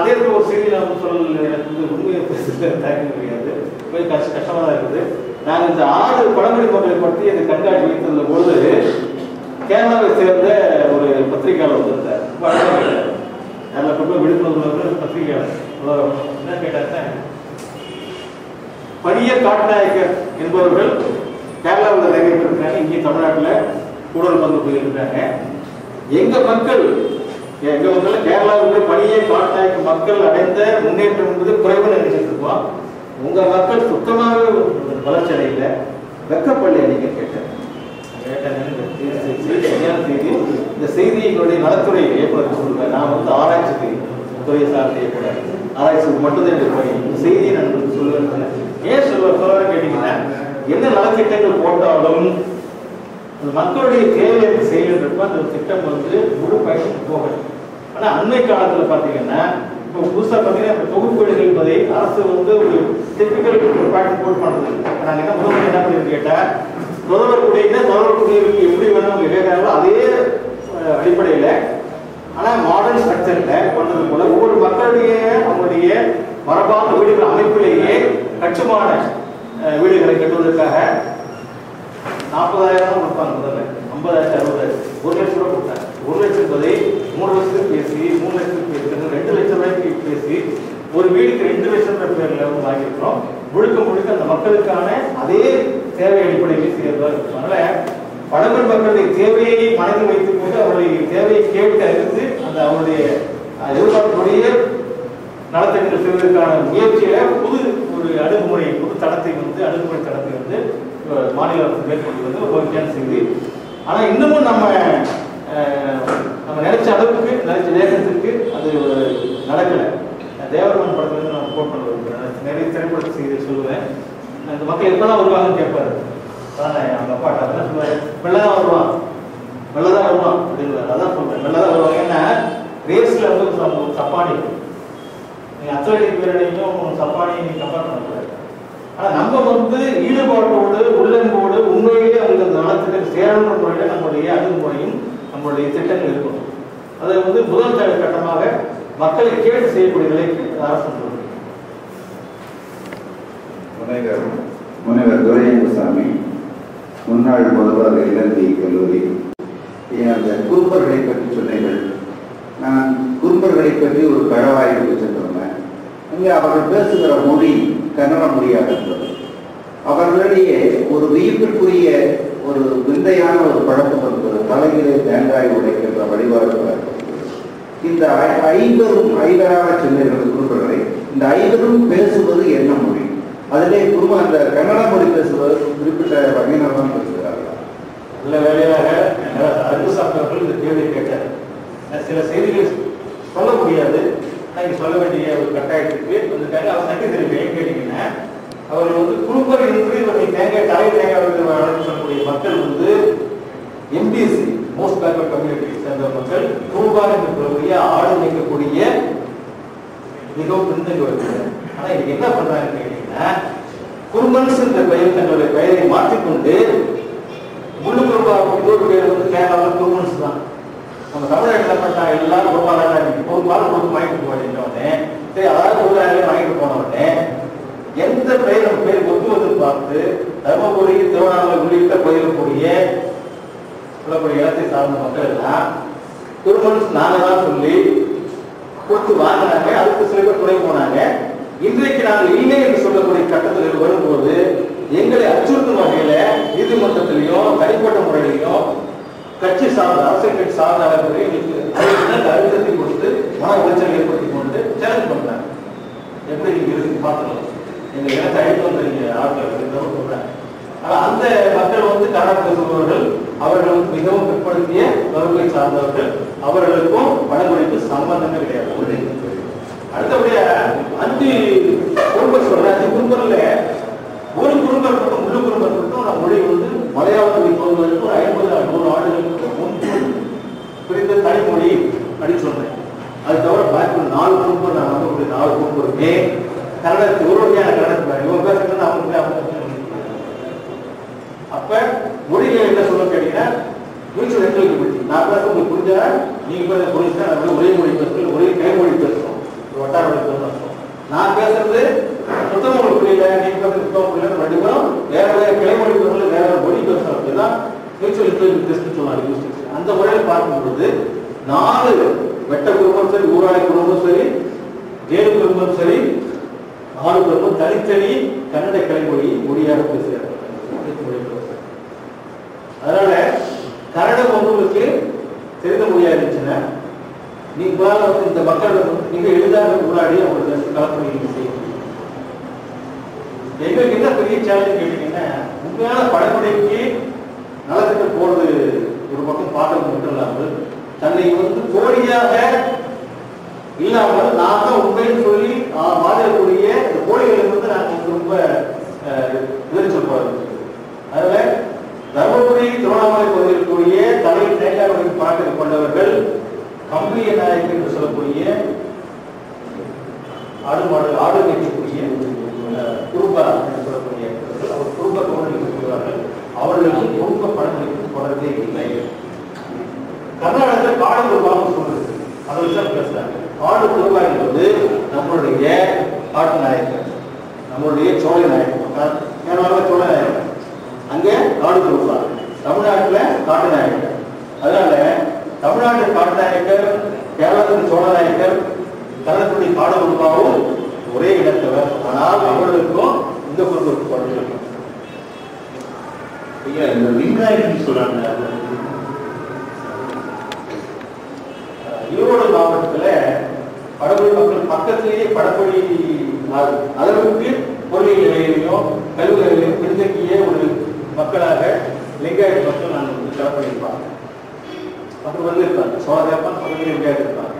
Speaker 2: அதே மாதிரி ஒரு செய்தி நான் வந்து சொல்லல எனக்கு வந்து உண்மையை பேசுறது தயக்கம் கொஞ்சம் கஷ்ட கஷ்டமா தான் இருக்குது. நாங்கள் இந்த ஆறு பழங்குடி மக்களை பற்றி அந்த கண்காட்சி வைத்திருந்த பொழுது கேரளாவை சேர்ந்த ஒரு பத்திரிகையாளர் வந்திருந்தார். ரொம்ப அழகா இருந்தார். விழுப்புணர்வு பத்திரிகையாளர். என்ன கேட்டாருன்னா பணிய காட்நாயக்கர் என்பவர்கள் கேரளாவில் நிறைய பேர் இருக்காங்க இங்கே தமிழ்நாட்டில் கூடல் பங்கு போயிருக்காங்க எங்க மக்கள் எங்க மக்கள் கேரளாவுக்கு பணியை காட்நாயக்க மக்கள் அடைந்த முன்னேற்றம் என்பது குறைவு நினைச்சிட்டு இருக்கோம் உங்க மக்கள் சுத்தமாக வளர்ச்சி அடையில வெக்கப்பள்ளி நீங்க கேட்டேன். கேட்டேன் செய்தி இந்த செய்தியினுடைய எங்களுடைய நலத்துறை இயக்குனர் சொல்லுவேன் நான் வந்து ஆராய்ச்சி துறை சார்ந்த இயக்குனர் ஆராய்ச்சிக்கு மட்டும்தான் எனக்கு பணி இந்த செய்தியை நான் சொல்லுவேன் ஏன் சொல்ல சொல்ல கேட்டீங்கன்னா என்ன நலத்திட்டங்கள் போட்டாலும் அந்த மக்களுடைய தேவையை செய்யறதுக்கு அந்த திட்டம் வந்து முழு பயணம் போகணும் ஆனா அண்மை காலத்துல பாத்தீங்கன்னா இப்போ புதுசாக பார்த்தீங்கன்னா இந்த தொகுப்பு வீடுகள் என்பதை அரசு வந்து ஒரு டிபிக்கல் பேட்டர்ன் போட் பண்ணுறது நாங்கள் என்ன முதல்வர் என்ன பண்ணி கேட்டால் முதல்வர் குடியிருந்த முதல்வர் குடியிருக்கு எப்படி வேணும் அவங்க கேட்கறாங்களோ அதே அடிப்படையில் ஆனால் மாடர்ன் ஸ்ட்ரக்சரில் கொண்டது போல ஒவ்வொரு மக்களுடைய அவங்களுடைய மரபான வீடுகள் அமைப்பிலேயே கட்டுமான வீடுகளை கட்டுவதற்காக நாற்பதாயிரம் தான் கொடுப்பாங்க முதல்ல. ஐம்பதாயிரத்தி அறுபதாயிரம். ஒரு லட்சம் ரூபாய் கொடுத்தாங்க. ஒரு லட்சம் என்பதை மூணு லட்சத்துக்கு பேசி மூணு லட்சத்துக்கு பேசி ரெண்டு லட்சம் ரூபாய்க்கு பேசி ஒரு வீடுக்கு ரெண்டு லட்சம் ரூபாய் பேரில் வாங்கியிருக்கிறோம். முழுக்க முழுக்க அந்த மக்களுக்கான அதே தேவை அடிப்படையில் செய்யறதா இருக்கும். அதனால பழங்குடி மக்களுடைய தேவையை மனதில் வைத்துக் கொண்டு அவருடைய தேவையை கேட்டு அறிந்து அந்த அவருடைய எதிர்பார்ப்புடைய நலத்திட்டங்கள் செய்வதற்கான முயற்சியில புது ஒரு அணுகுமுறை புது தடத்தை வந்து அணுகுமுறை தடத்தை வந்து மாநில அரசு மேற்கொண்டு வந்து ஒரு மகிழ்ச்சியான செய்தி ஆனால் இன்னமும் நம்ம நம்ம நினைச்ச அளவுக்கு நினைச்ச வேகத்திற்கு அது நடக்கலை. தேவரமன் படத்துல இருந்து நான் கோட் பண்ண விரும்புகிறேன் நிறைய திரைப்பட செய்தி சொல்லுவேன். அந்த மக்கள் எப்பதான் வருவாங்கன்னு கேட்பாரு. அதான் அவங்க அப்பா அதான் சொல்லுவாரு. வெள்ளதான் வருவான். வெள்ளதான் வருவான் அப்படின்னு அதான் சொல்றேன். வெள்ளதான் வருவாங்க. ஏன்னா ரேஸ்ல வந்து ஒரு சப்பானி நீங்க அத்லட்டிக் வீரனையும் சப்பானியும் நீங்க கம்பேர் பண்ணக்கூடாது. ஆனா நம்ம வந்து ஈடுபாட்டோடு உள்ளன்போடு உண்மையிலே அவங்க அந்த நலத்துக்கு சேரணுன்ற முறையில நம்மளுடைய அணுகுமுறையும் நம்மளுடைய திட்டங்கள் இருக்கும். அதை வந்து முதல் கட்டமாக மக்களை கேட்டு செய்யக்கூடிய நிலைக்கு அரசு
Speaker 3: முனைவர் முனைவர் துரையங்குசாமி முன்னாள் முதல்வர் இலங்கை கல்லூரி. அந்த குறும்பர்களை பற்றி சொன்னீர்கள்? நான் குறும்பர்களை பற்றி ஒரு கழவாய்வுக்கு சென்றிருந்தேன் அங்கே அவர்கள் பேசுகிற மொழி கன்னட மொழியாக இருந்தது அவர்களிடையே ஒரு வியப்பிற்குரிய ஒரு விந்தையான ஒரு பழக்கம் இருந்தது தலையிலே தேங்காய் உடைக்கின்ற வழிபாடு இந்த ஐ- ஐவரும் ஐவராக சொன்னீர்கள் குறும்பர்களை இந்த ஐவரும் பேசுவது என்ன மொழி? அதிலே குடும்ப அந்த கன்னட மொழி பேசுவது குறிப்பிட்ட வகையினர் தான் பேசுகிறார்கள்.
Speaker 2: நல்ல வேலையாக அன்பு சாப்பிட்டவர்கள் இந்த கேள்வி கேட்டார். சில செய்திகள் சொல்ல முடியாது. நான் சொல்ல வேண்டிய ஒரு கட்டாயத்துக்கு வந்துட்டாங்க அவர் நன்றி தெரிவிக்க ஏன் அவர் வந்து குழுப்பர் என்று இவர்கள் தேங்காய் தலை தேங்காய் வளர்ந்து சொல்லக்கூடிய மக்கள் வந்து எம்பிஎஸ்சி மோஸ்ட் பேக்வர்ட் கம்யூனிட்டியை சேர்ந்த மக்கள் குடும்பார் என்று சொல்லக்கூடிய ஆடு நீக்கக்கூடிய மிகவும் பின்தங்கி ஆனா இது என்ன பண்றாங்கன்னு கேட்டீங்கன்னா குருமன்ஸ் என்ற பெயர் தங்களுடைய பெயரை மாற்றிக்கொண்டு முழு குருபா இன்னொரு பேர் வந்து கேரளாவில் குருமன்ஸ் தான். நம்ம தமிழ்நாட்டில் பண்ணா எல்லாரும் குருமாலாம் இருக்கு ஒரு பால் கொடுத்து வாங்கிட்டு போயிட்ட சரி அதாவது ஒரு ஆயிரம் வாங்கிட்டு போனவுடனே எந்த பெயரும் பேர் ஒத்துவது பார்த்து தர்மபுரி திருவண்ணாமலை உள்ளிட்ட கோயிலுக்குரிய சொல்லக்கூடிய இடத்தை சார்ந்த மக்கள் எல்லாம் திருமணம் நாங்க தான் சொல்லி கொடுத்து வாங்கினாங்க அதுக்கு சில பேர் துணை போனாங்க. இன்றைக்கு நாங்கள் இல்லை என்று சொல்லக்கூடிய கட்டத்தில் வரும்போது எங்களை அச்சுறுத்தும் வகையில நீதிமன்றத்திலையும் தனிப்பட்ட முறையிலையும் கட்சி சார்ந்த அரசியல் கட்சி சார்ந்த அளவுக்கு எங்களுக்கு அழுத்தத்தை கொடுத்து மன உளைச்சல் ஏற்படுத்தி கொண்டு சேலஞ்ச் பண்றாங்க. எப்படி நீங்க இருக்கு பார்த்துக்கலாம். எங்க இனத்தை அழைத்து வந்தீங்க ஆட்கள் இருந்தவங்க சொல்றாங்க ஆனா அந்த மக்கள் வந்து கன்னடம் பேசுபவர்கள் அவர்கள் மிகவும் பிற்படுத்திய வகுப்பை சார்ந்தவர்கள் அவர்களுக்கும் வடமொழிக்கு சம்பந்தமே கிடையாது. அடுத்தபடியா அஞ்சு குடும்பம் சொல்ற அஞ்சு குடும்பத்துல ஒரு குடும்பம் இருக்கட்டும் முழு குடும்பம் இருக்கட்டும் நம்ம மொழி வந்து மலையாளத்தை தோன்றுவதற்கு ஒரு ஐம்பது நூறு ஆண்டுகளுக்கு முன்பு பிரிந்த தனிமொழி அப்படின்னு சொல்றேன். அது தவிர பாக்கி நாலு குடும்பம் நான் வந்து நாலு குடும்பம் இருக்கேன். கன்னடத்துக்கு ஒரு வகையான கன்னடத்தில் இவங்க பேசுறது அவங்க அவங்க அப்ப மொழியில என்ன சொல்ல கேட்டீங்கன்னா மியூச்சுவல் இன்டெலிஜிபிலிட்டி நான் பேச உங்களுக்கு புரிஞ்சா நீங்க பேச புரிஞ்சுன்னா நம்ம ஒரே மொழி பேசுறோம் ஒரே கைமொழி பேசுறோம். வட்டார மொழி பேசுறோம் நான் பேசுறது சுத்தம் உங்களுக்கு புரியல நீங்க பேசுறது சுத்தம் புரியல ரெண்டு பேரும் வேற வேற கிளைமொழி பேசுறது வேற வேற மொழி பேசுறோம் அப்படின்னா மியூச்சுவல் இன்டெலிஜென்ஸ் சொல்லுவாங்க அந்த முறையில் பார்க்கும்பொழுது நாலு வெட்ட குடும்பம் சரி ஊராளி குடும்பம் சரி ஜெயில் குடும்பம் சரி நாலு குடும்பம் தனித்தனி கன்னட கலைமொழி மொழியாக பேசுகிறார் அதனால கன்னடம் உங்களுக்கு தெரிந்த மொழியா இருந்துச்சுன்னா நீங்க வந்து இந்த மக்கள் மிக எளிதாக ஊராடி அவங்களுக்கு கலப்பணி நீங்க செய்ய முடியும். எங்களுக்கு என்ன பெரிய சேலஞ்சு கேட்டீங்கன்னா உண்மையான படமுறைக்கு நலத்திட்டம் போறது ஒரு பக்கம் பார்த்தது மட்டும் இல்லாமல் தன்னை வந்து போலியாக இல்லாமல் நான் தான் உண்மைன்னு சொல்லி ஆஹ், வாதிடக்கூடிய இந்த கோழிகளுக்கு வந்து நாங்கள் ரொம்ப விவரிச்சு போறது அதனால தர்மபுரி திருவண்ணாமலை பகுதியில் இருக்கக்கூடிய தலையில் தேங்காய் பாட்டில் கொண்டவர்கள் கம்பிய நாயக் என்று சொல்லக்கூடிய ஆடு மாடு ஆடு வைக்கக்கூடிய குடும்ப என்று சொல்லக்கூடிய அவர் குடும்ப கவர்னர்கள் அவர்களுக்கு குடும்ப பணமளிப்பு தொடர்பே இல்லை. கர்நாடகத்தில் காடு பாகம் சொல்றது. அதை வச்சு தான் பேசுறாங்க. காடு குருபா என்பது நம்மளுடைய காட்டு நாயக்கர் நம்மளுடைய சோழ நாயக்கர் கேரளாவில் சோழ நாயக்கர் அங்கே காடு குருபா தமிழ்நாட்டுல காட்டு நாயக்கர் அதனால தமிழ்நாட்டு காட்டு நாயக்கர் கேரளத்தில் சோழ நாயக்கர் கர்நாடகத்துடைய காடு குருபாவும் ஒரே இடத்தவர் ஆனால் அவர்களுக்கும் இந்த குடும்பத்துக்கு குறைஞ்சிருக்கும்
Speaker 4: ஐயா இந்த லிங்காயத்துன்னு சொல்றாங்க.
Speaker 2: ஈரோடு பக்கத்திலேயே படகுடி ஆறு. அளவுக்கு பொருளியல் நிலையிலையும் கல்வி நிலையிலையும் பின்தங்கிய ஒரு மக்களாக லிங்காயத் மக்கள் நான் வந்து சிறப்படைப்பாங்க அப்புறம் வந்து இருப்பாங்க. சோழதேப்பன் பக்கத்தில் லிங்காயத் இருப்பாங்க.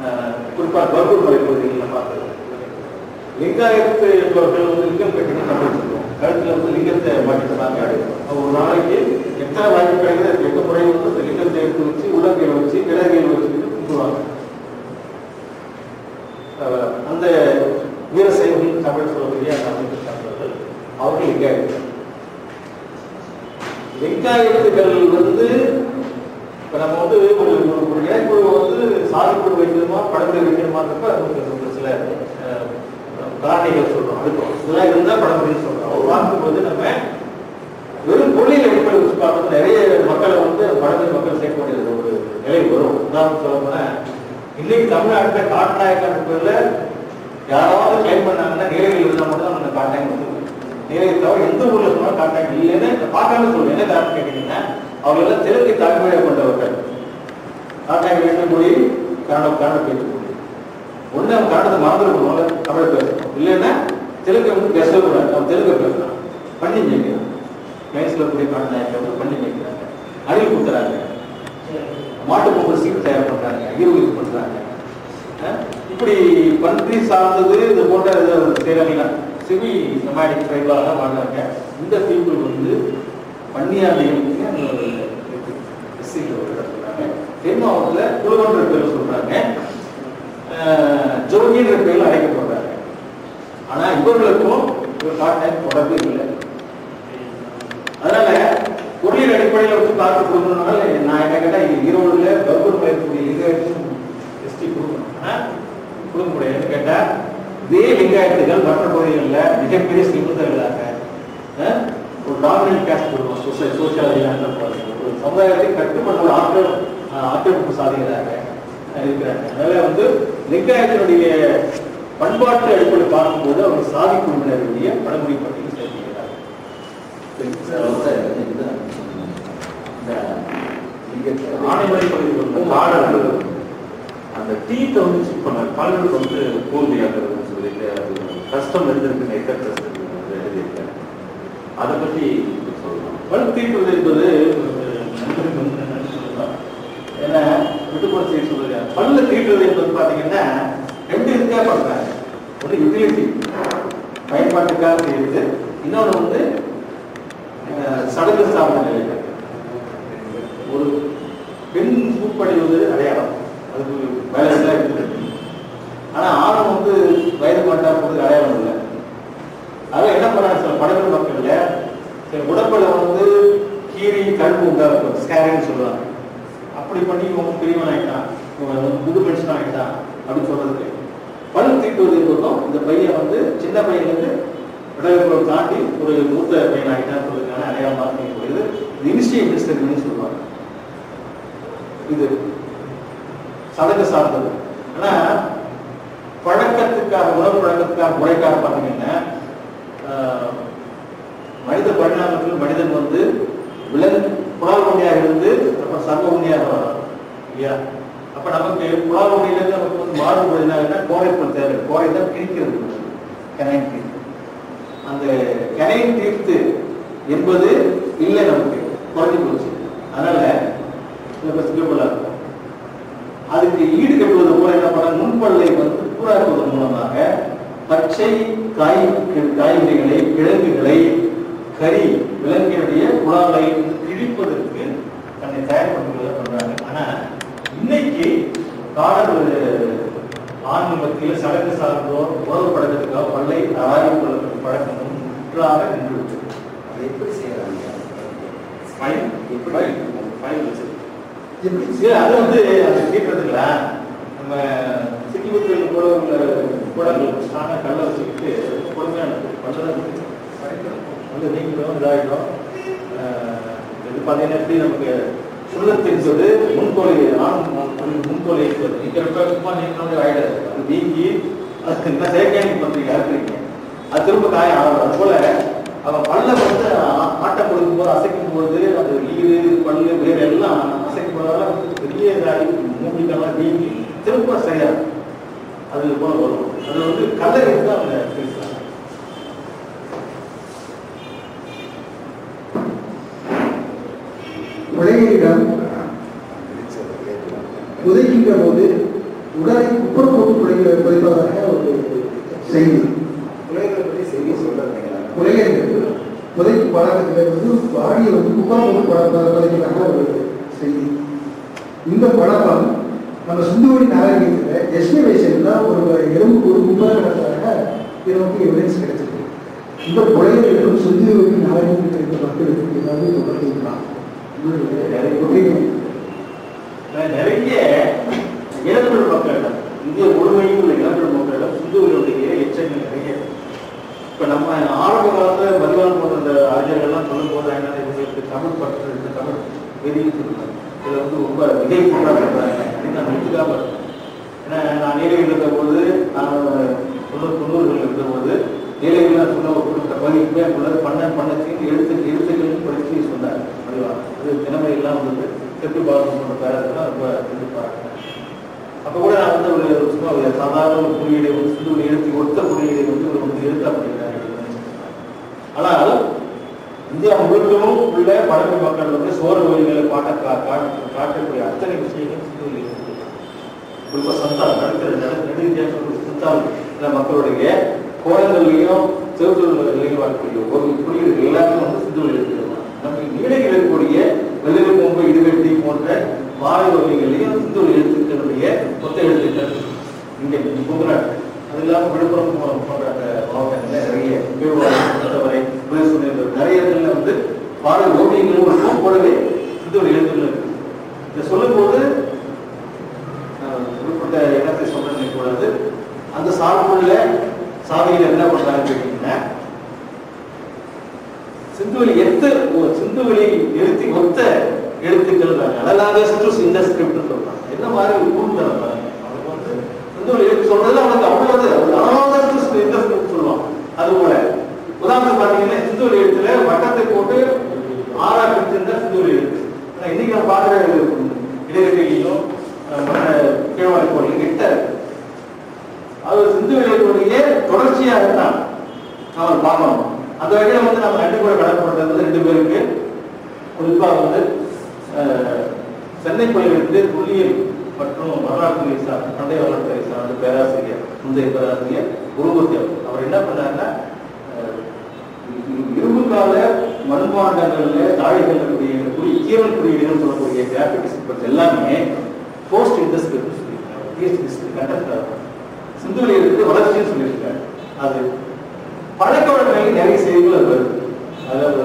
Speaker 2: அஹ் குறிப்பா கருப்பூர் மலை பகுதிகளில் பார்த்தது. லிங்காயத்து என்பவர்கள் வந்து லிங்கம் கட்டிட்டு தமிழ் சொல்லுவோம் கழுத்துல வந்து லிங்கத்தை மாட்டிக்கிறாங்க ஒரு நாளைக்கு எத்தனை வாய்ப்பு கிடைக்குது எட்டு முறை வந்து அந்த லிங்கத்தை எடுத்து வச்சு உள்ளங்கையில் வச்சு கிழங்கையில் வச்சு கும்பிடுவாங்க அஹ் அந்த வீரசைவர்கள் தமிழ் சொல்லக்கூடிய அந்த அமைப்பு சார்ந்தவர்கள் அவர்கள் லிங்காயத்து லிங்காயத்துகள் வந்து இப்ப நம்ம வந்து ஒரு ஒரு- ஒரு இணைக்குழு வந்து சாதிக்குழு வைக்கணுமா படகுடி வைக்கணுமான்றப்ப நமக்கு ஒரு சில அஹ், காரணிகள் சொல்றோம் அடுத்தோம் இதெல்லாம் இருந்தா படகுடின்னு சொல்றோம். ஒரு வாக்கு நம்ம வெறும் கொள்ளையில் அடிப்படை வச்சு பார்க்கறது நிறைய மக்களை வந்து படகு மக்கள் சேர்க்க வேண்டியது ஒரு நிலை வரும். உதாரணம் சொல்ல போனா இன்னைக்கு தமிழ்நாட்டில் காட்டாயக்கான பேர்ல யாராவது கிளைம் பண்ணாங்கன்னா நீலகிரி இருந்தால் மட்டும் தான் அந்த காட்டாங்க வந்து நீலகிரி தவிர எந்த ஊர்ல சொன்னாலும் கான்டாக்ட் இல்லைன்னு பார்க்காம சொல்லுங்க என்ன காரணம் கேட்டீங்கன்னா அவங்க எல்லாம் தெலுங்கு தாய்மொழியை கொண்டவர்கள். கான்டாக்ட் வேண்டும் மொழி கன்னட கன்னட பேச்சு ஒண்ணு அவன் கன்னடத்தை மறந்துட போவாங்க தமிழ் பேசணும். இல்லைன்னா தெலுங்கு வந்து பேசவே கூடாது. அவன் தெலுங்கு பேசலாம் பண்ணி ஜெயிக்கிறாங்க வயசுல கூடிய காட்டாயத்தை வந்து பண்ணி வைக்கிறாங்க அறிவு கொடுக்குறாங்க. மாட்டு பொங்கல் சீட்டு தயார் பண்றாங்க. ஈரோடு பண்றாங்க. இப்படி பன்றி சார்ந்தது இது போன்ற செய்யறாங்க சிவி சமாடிக் தான் வாழ்றாங்க இந்த பீப்புள் வந்து பன்னியாளிகளுக்கு அந்த ஒரு எஸ்சியில் ஒரு இடம் சொல்கிறாங்க தென் மாவட்டத்தில் குழுவன்ற பேர் சொல்கிறாங்க அஹ் ஜோகின்ற பேர்ல அழைக்கப்படுறாங்க. ஆனால் இவர்களுக்கும் ஒரு காட்டாயம் தொடர்பு இல்லை. அதனால பொருளியல் அடிப்படையில் வச்சு பார்த்து கொடுக்கணும்னால நான் என்ன கேட்டால் ஈரோடுல கவர்மெண்ட் பயக்கூடிய லிங்காயத்தும் எஸ்டி கொடுக்கணும். கொடுக்க முடியாதுன்னு கேட்டால் இதே லிங்காயத்துகள் மற்ற பகுதிகளில் மிகப்பெரிய சிமுதர்களாக ஒரு டாமினன்ட் கேஸ்ட் கொடுக்கணும் சோசியல் சோசியாலஜி ஒரு சமுதாயத்தை கட்டுப்படுத்த ஆக்கிர ஆக்கிரமிப்பு சாதிகளாக இருக்கிறாங்க. அதனால வந்து லிங்காயத்தினுடைய பண்பாட்டு அடிப்படை பார்க்கும்போது அவங்க சாதி குழுவினருடைய படமுறை பட்டியல் சேர்க்கிறார்கள்.
Speaker 4: ஆனைமலை பகுதியில் வந்து காடு அந்த டீத்தை வந்து செக் பண்ணாங்க பல்லுக்கு வந்து கூர்மையாக்குறதுன்னு சொல்லிட்டு அது கஷ்டம் இருந்திருக்கு நெக்கர் கஷ்டம் அதை பத்தி சொல்லலாம்
Speaker 2: பல் தீட்டுவது என்பது நண்பருக்கு என்னன்னு சொல்லலாம். ஏன்னா விட்டுப்போச்சு செய்ய சொல்லுங்க பல்ல தீட்டுவது என்பது பார்த்தீங்கன்னா ரெண்டு இதுக்காக பண்றாங்க ஒன்று யூட்டிலிட்டி பயன்பாட்டுக்காக செய்யுது இன்னொன்று வந்து சடங்கு சார்ந்த ஒரு பெண் பூப்படைவது அடையாளம். அதுக்கு வேலை எல்லாம் ஆனால் ஆனா ஆணவம் வந்து வயது மாட்டா போது அடையாளம் இல்லை. அதான் என்ன பண்ணாங்க சில படங்கள் மக்கள்ல சில உடம்புல வந்து கீரி கழுப்பு உண்டாகும் ஸ்கேரின்னு சொல்லுவாங்க. அப்படி பண்ணி இவங்க பெரியவன் ஆயிட்டான். இவன் வந்து புது மனுஷன் ஆயிட்டான் அப்படின்னு சொல்றதுக்கு. பல் தீட்டுவது என்பதும் இந்த பையன் வந்து சின்ன பையன் வந்து தாண்டி ஒரு மூத்த பையன் ஆகிட்டான்னு சொல்றதுக்கான அடையாளமாக இருக்கக்கூடியது இனிஷியல் சொல்லுவாங்க. இது சடங்கு சார்ந்தது. ஆனா பழக்கத்துக்காக உணவு பழக்கத்துக்காக முறைக்காக பார்த்தீங்கன்னா மனித பரிணாமத்தில் மனிதன் வந்து விலங்கு புலால் உண்ணியாக இருந்து அப்புறம் சர்வ உண்ணியாக வரும் இல்லையா? அப்ப நமக்கு புலால் உண்ணியிலிருந்து நமக்கு வந்து மாறுபடுது என்ன கோரைப்பல் தேவை கோரை தான் பிரிக்கிறது. கனையின் தீர்த்து அந்த கனையின் தீர்த்து என்பது இல்லை நமக்கு குறைஞ்சு போச்சு. அதனால இந்த இருக்கும் அதுக்கு ஈடு கட்டுவது போல என்ன பண்ண முன்பல்லை வந்து கூறாக்குவதன் மூலமாக பச்சை காய் காய்கறிகளை கிழங்குகளை கறி விலங்கினுடைய குழாலை வந்து கிழிப்பதற்கு தன்னை தயார் பண்ணுவதை பண்றாங்க. ஆனா இன்னைக்கு காடர் ஆண்கள் மத்தியில் சடங்கு சார்ந்தோ உணவு பழக்கத்துக்கோ பல்லை கொள்ளப்படும் பழக்கமும் முற்றாக நின்றுவிட்டது
Speaker 3: அது எப்படி செய்யறாங்க?
Speaker 1: எப்படி
Speaker 2: அது வந்து அது தீர்றதுல நம்ம சிக்கிபுத்தில் கூட உள்ள கூடங்கள் நாங்கள் கல்லை வச்சுக்கிட்டு பொறுமையான பண்ணுறது வந்து நீங்களும் இதாகிடும் இது பார்த்தீங்கன்னா எப்படி நமக்கு சுள்ளத்து என்பது முன்கோலை ஆண் முன்கோலை என்பது நிற்கிறப்ப சும்மா நீங்களும் ஆயிடாது. அது நீங்கி அதுக்கு என்ன செயற்கை நீங்க பண்றீங்க அது திரும்ப காயம் ஆகும் அது போல அவன் பல்ல வந்து ஆ- ஆட்டம் கொடுக்கும் போது அசைக்கும் போது அது ஈரு பல்லு வேறு எல்லாம் அசைக்கும் போதெல்லாம் வந்து பெரிய இதாகி மூடிக்கெல்லாம் நீங்கி திரும்ப சரியாகும் அது போல வரும். அது வந்து கல்லறை தான் அவங்க பேசுறாங்க.
Speaker 1: உலகிடம் புதைக்கின்ற போது உடலை குப்புறம் போட்டு புதைக்க புதைப்பதாக ஒரு செய்தி.
Speaker 3: பிள்ளைகளை பற்றி செய்தி சொல்றீங்களா
Speaker 1: உலகில் புதைக்கு பழக்கத்தில் வந்து பாடியை வந்து குப்புறம் போட்டு பழ- ஒரு செய்தி. இந்த பழக்கம் நம்ம சிந்துவெளி நாகரிகத்தில் எஸ்டிமேஷன்ல ஒரு எலும்பு ஒரு குப்பரை கிடக்கிறதாக இது வந்து எவிடன்ஸ் கிடைச்சிருக்கு. இந்த புலையர்களும் சிந்துவெளி நாகரிகத்தில் இருக்க? மக்களுக்கு ஏதாவது தொடர்பு இருக்கலாம்
Speaker 2: நிறைய
Speaker 1: ஒப்பீனியன்
Speaker 2: நிறைய இளம்பெண் மக்களிடம் இந்திய முழுமையும் உள்ள இளம்பெண் மக்களிடம் சிந்துவெளியுடைய எச்சங்கள் நிறைய இப்ப நம்ம ஆரம்ப காலத்துல மதிவான் போன்ற அந்த அறிஞர்கள்லாம் சொல்லும் போது என்ன தமிழ் பற்று தமிழ் வெளியிட்டு சொல்லுவாங்க இதுல வந்து ரொம்ப விதை போன்றா சொல்றாங்க அப்படின்னு நான் எடுத்துக்காம இருக்கேன். ஏன்னா நான் நீலகிரி இருந்த போது நான் தொண்ணூறு தொண்ணூறுகள் இருந்த போது நீலகிரியில் சொன்ன ஒரு குறிப்பிட்ட பகுதிக்குமே உள்ள பண்ண பண்ணச்சின் எழுத்து எழுத்துக்கள் படிச்சு சொன்னார். மதிவான் அது தினமையெல்லாம் எல்லாம் வந்து தெற்கு பாரதம் போன்ற பேரத்தான் ரொம்ப எதிர்பார்க்கிறேன் அப்போ கூட நான் வந்து ஒரு சும்மா ஒரு சாதாரண ஒரு குறியீடை வந்து சிந்து ஒரு எழுத்து ஒத்த குறியீடை வந்து ஒரு வந்து எழுத்தா பண்ணிக்கிறேன் ஆனால் இந்தியா முழுவதும் உள்ள பழமை மக்கள் வந்து சோறு கோயில்களை பாட்ட கா- காட்டக்கூடிய அத்தனை விஷயங்கள் சிந்துவில் இருக்கு குறிப்பா சந்தால் நடுக்கிற நெடுஞ்சாசம் சந்தால் இந்த மக்களுடைய கோலங்கள்லையும் சிவத்தொழில்களையும் வரக்கூடிய ஒரு குறியீடுகள் எல்லாமே வந்து சிந்துவில் இருக்கிறது. நம்ம நீலகிரி இருக்கக்கூடிய வெள்ளரி கொம்பு இடுவெட்டி போன்ற மாலை வகைகளையும் சிந்தூர் எழுத்துக்களுடைய மொத்த எழுத்துக்கள். இங்கே குஜராத் அது இல்லாமல் விழுப்புரம் போன்ற மாவட்டங்களில் நிறைய பொறுத்தவரை நிறைய இடங்கள்ல வந்து பாடல் ஓவியங்களும் இருக்கும் கூடவே சிந்துவில் எழுத்துக்கள் இருக்கு. இதை சொல்லும்போது குறிப்பிட்ட இடத்தை சொல்ல நினைக்கக்கூடாது. அந்த சார்புள்ள சாதியில் என்ன பண்றாங்கன்னு கேட்டீங்கன்னா சிந்துவெளி எத்த சிந்துவெளி எழுத்தி ஒத்த எழுத்துக்கள் அதெல்லாம் சிற்றூஸ் இந்த ஸ்கிரிப்ட் சொல்றாங்க. என்ன மாதிரி ஒரு கூடுதல் பாருங்க அவனுக்கு வந்து சிந்துவெளி சொல்றது அவனுக்கு அவ்வளவு அவ்வளவு அழகாக சொல்லுவான் அது போல. உதாரணத்துக்கு பாத்தீங்கன்னா சிந்துவெளி எழுத்துல வட்டத்தை போட்டு ஆறா பிரிச்சிருந்தா சிந்துவெளி எழுத்து இன்னைக்கு நம்ம பாக்குற இடைவெளியிலும் மற்ற கீழ்வாரி கிட்ட அது சிந்து எழுத்துடைய தொடர்ச்சியா இருந்தான் அவன் பார்க்கணும் அந்த வகையில வந்து நம்ம ரெண்டு பேரும் கடற்படுறது ரெண்டு பேருக்கு. குறிப்பா வந்து சென்னை பள்ளிகளுக்கு புள்ளியல் மற்றும் வரலாற்று சார் பண்டைய வரலாற்று சார்ந்த பேராசிரியர் முந்தைய பேராசிரியர் குருமூர்த்தி அவர். அவர் என்ன பண்ணாருன்னா இரும்பு கால மண்பாண்டங்கள்ல தாழைகள் இருக்கக்கூடிய குறி கீரல் குறியீடுகள் சொல்லக்கூடிய கிராஃபிக் சிம்பல்ஸ் எல்லாமே போஸ்ட் இண்டஸ்ட்ரியல் சொல்லியிருக்காங்க பிஎஸ்டி கண்டக்ட் சிந்துவெளி இருக்கு வளர்ச்சின்னு சொல்லியிருக்காங்க அது பழக்க வழக்கங்களில் நிறைய செய்திகள் அது வருது. அதாவது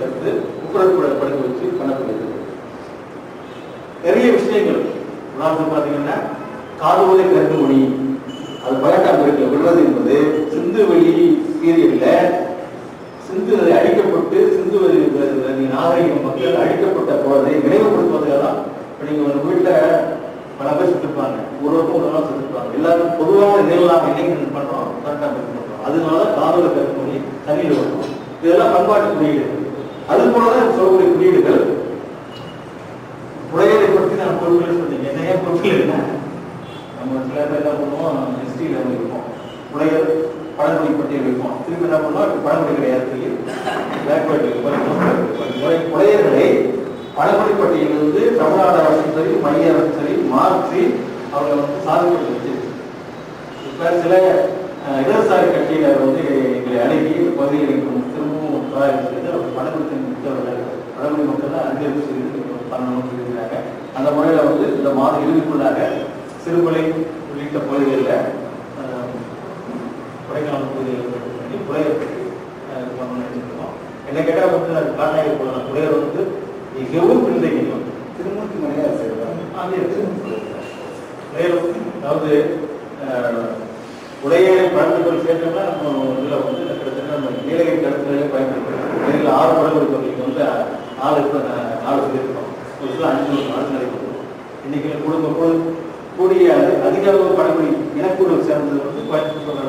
Speaker 2: கருத்து உப்புரப்புட படுக்க வச்சு பண்ணக்கூடியது. நிறைய விஷயங்கள். அதாவது பார்த்தீங்கன்னா காதுவதை கருத்துமொழி அது பதினெட்டாம் வரைக்கும் விடுவது என்பது சிந்து வெளி சீரியல்ல சிந்து நதி அழிக்கப்பட்டு சிந்து வழி நாகரிக மக்கள் அழிக்கப்பட்ட போறதை நினைவுபடுத்துவதற்காக தான் இப்போ நீங்கள் உங்கள் வீட்டில் பல பேர் செத்துருப்பாங்க ஒருவருக்கும் ஒரு நாள் செத்துருப்பாங்க எல்லாரும் பொதுவாக நினைவுலாம் என்னைக்கு பண்ணுறோம் கரெக்டாக பண்ணுறோம் அதனால காதல கருத்துமொழி தண்ணியில் வரும் இதெல்லாம் பண்பாட்டு குறியீடு அது போல தான் சொல்லக்கூடிய குறியீடுகள். உடையதை பற்றி நான் பொருட்கள் சொன்னீங்க நிறைய பொருட்கள் என்ன? நம்ம சில பேர் என்ன பண்ணுவோம்? ஹிஸ்டரியில் வந்து இருப்போம் உடையர் பழங்குடி பட்டியல் வைப்போம். திரும்பி என்ன பண்ணுவோம்? இப்போ பழங்குடி கிடையாது சொல்லி பேக்வேர்ட் உடையர்களை பழங்குடி பட்டியல் வந்து தமிழ்நாடு அரசும் சரி மைய அரசும் சரி மாற்றி அவங்க வந்து சாதிப்பட்டு வச்சு இப்ப சில இடதுசாரி கட்சியினர் வந்து எங்களை அணுகி பகுதியில் இருக்கும் திரும்பவும் தயாரிப்பு செய்து அவர் பணப்படுத்தி மக்கள் பழங்குடி மக்கள் அறிஞர்கள் செய்து பண்ணணும்னு சொல்லியிருக்காங்க அந்த முறையில் வந்து இந்த மாதம் இறுதிக்குள்ளாக சிறுமலை உள்ளிட்ட பகுதிகளில் கொடைக்கானல் பகுதிகளில் புலையர் பண்ணணும்னு நினைச்சிருக்கோம். என்ன கேட்டால் வந்து அது காட்டாக போகலாம் புலையர் வந்து எவ்வளவு பிள்ளை
Speaker 3: திருமூர்த்தி மலையாக செய்வாங்க
Speaker 2: அது திருமூர்த்தி மேலும் அதாவது உடைய பழங்கள் சேர்த்தோம்னா நம்ம இதில் வந்து கிட்டத்தட்ட நம்ம நீலகிரி கடற்கரையை பயன்படுத்துகிறோம் இதில் ஆறு படங்கள் வந்து ஆள் ஆள் சொல்லியிருக்கோம். ஒரு அஞ்சு வருஷம் நாள் நடைபெறும் இன்னைக்கு குடும்ப கூடிய அதிக அளவு பணிபுரி எனக்கு சேர்ந்தது வந்து கோயம்புத்தூர்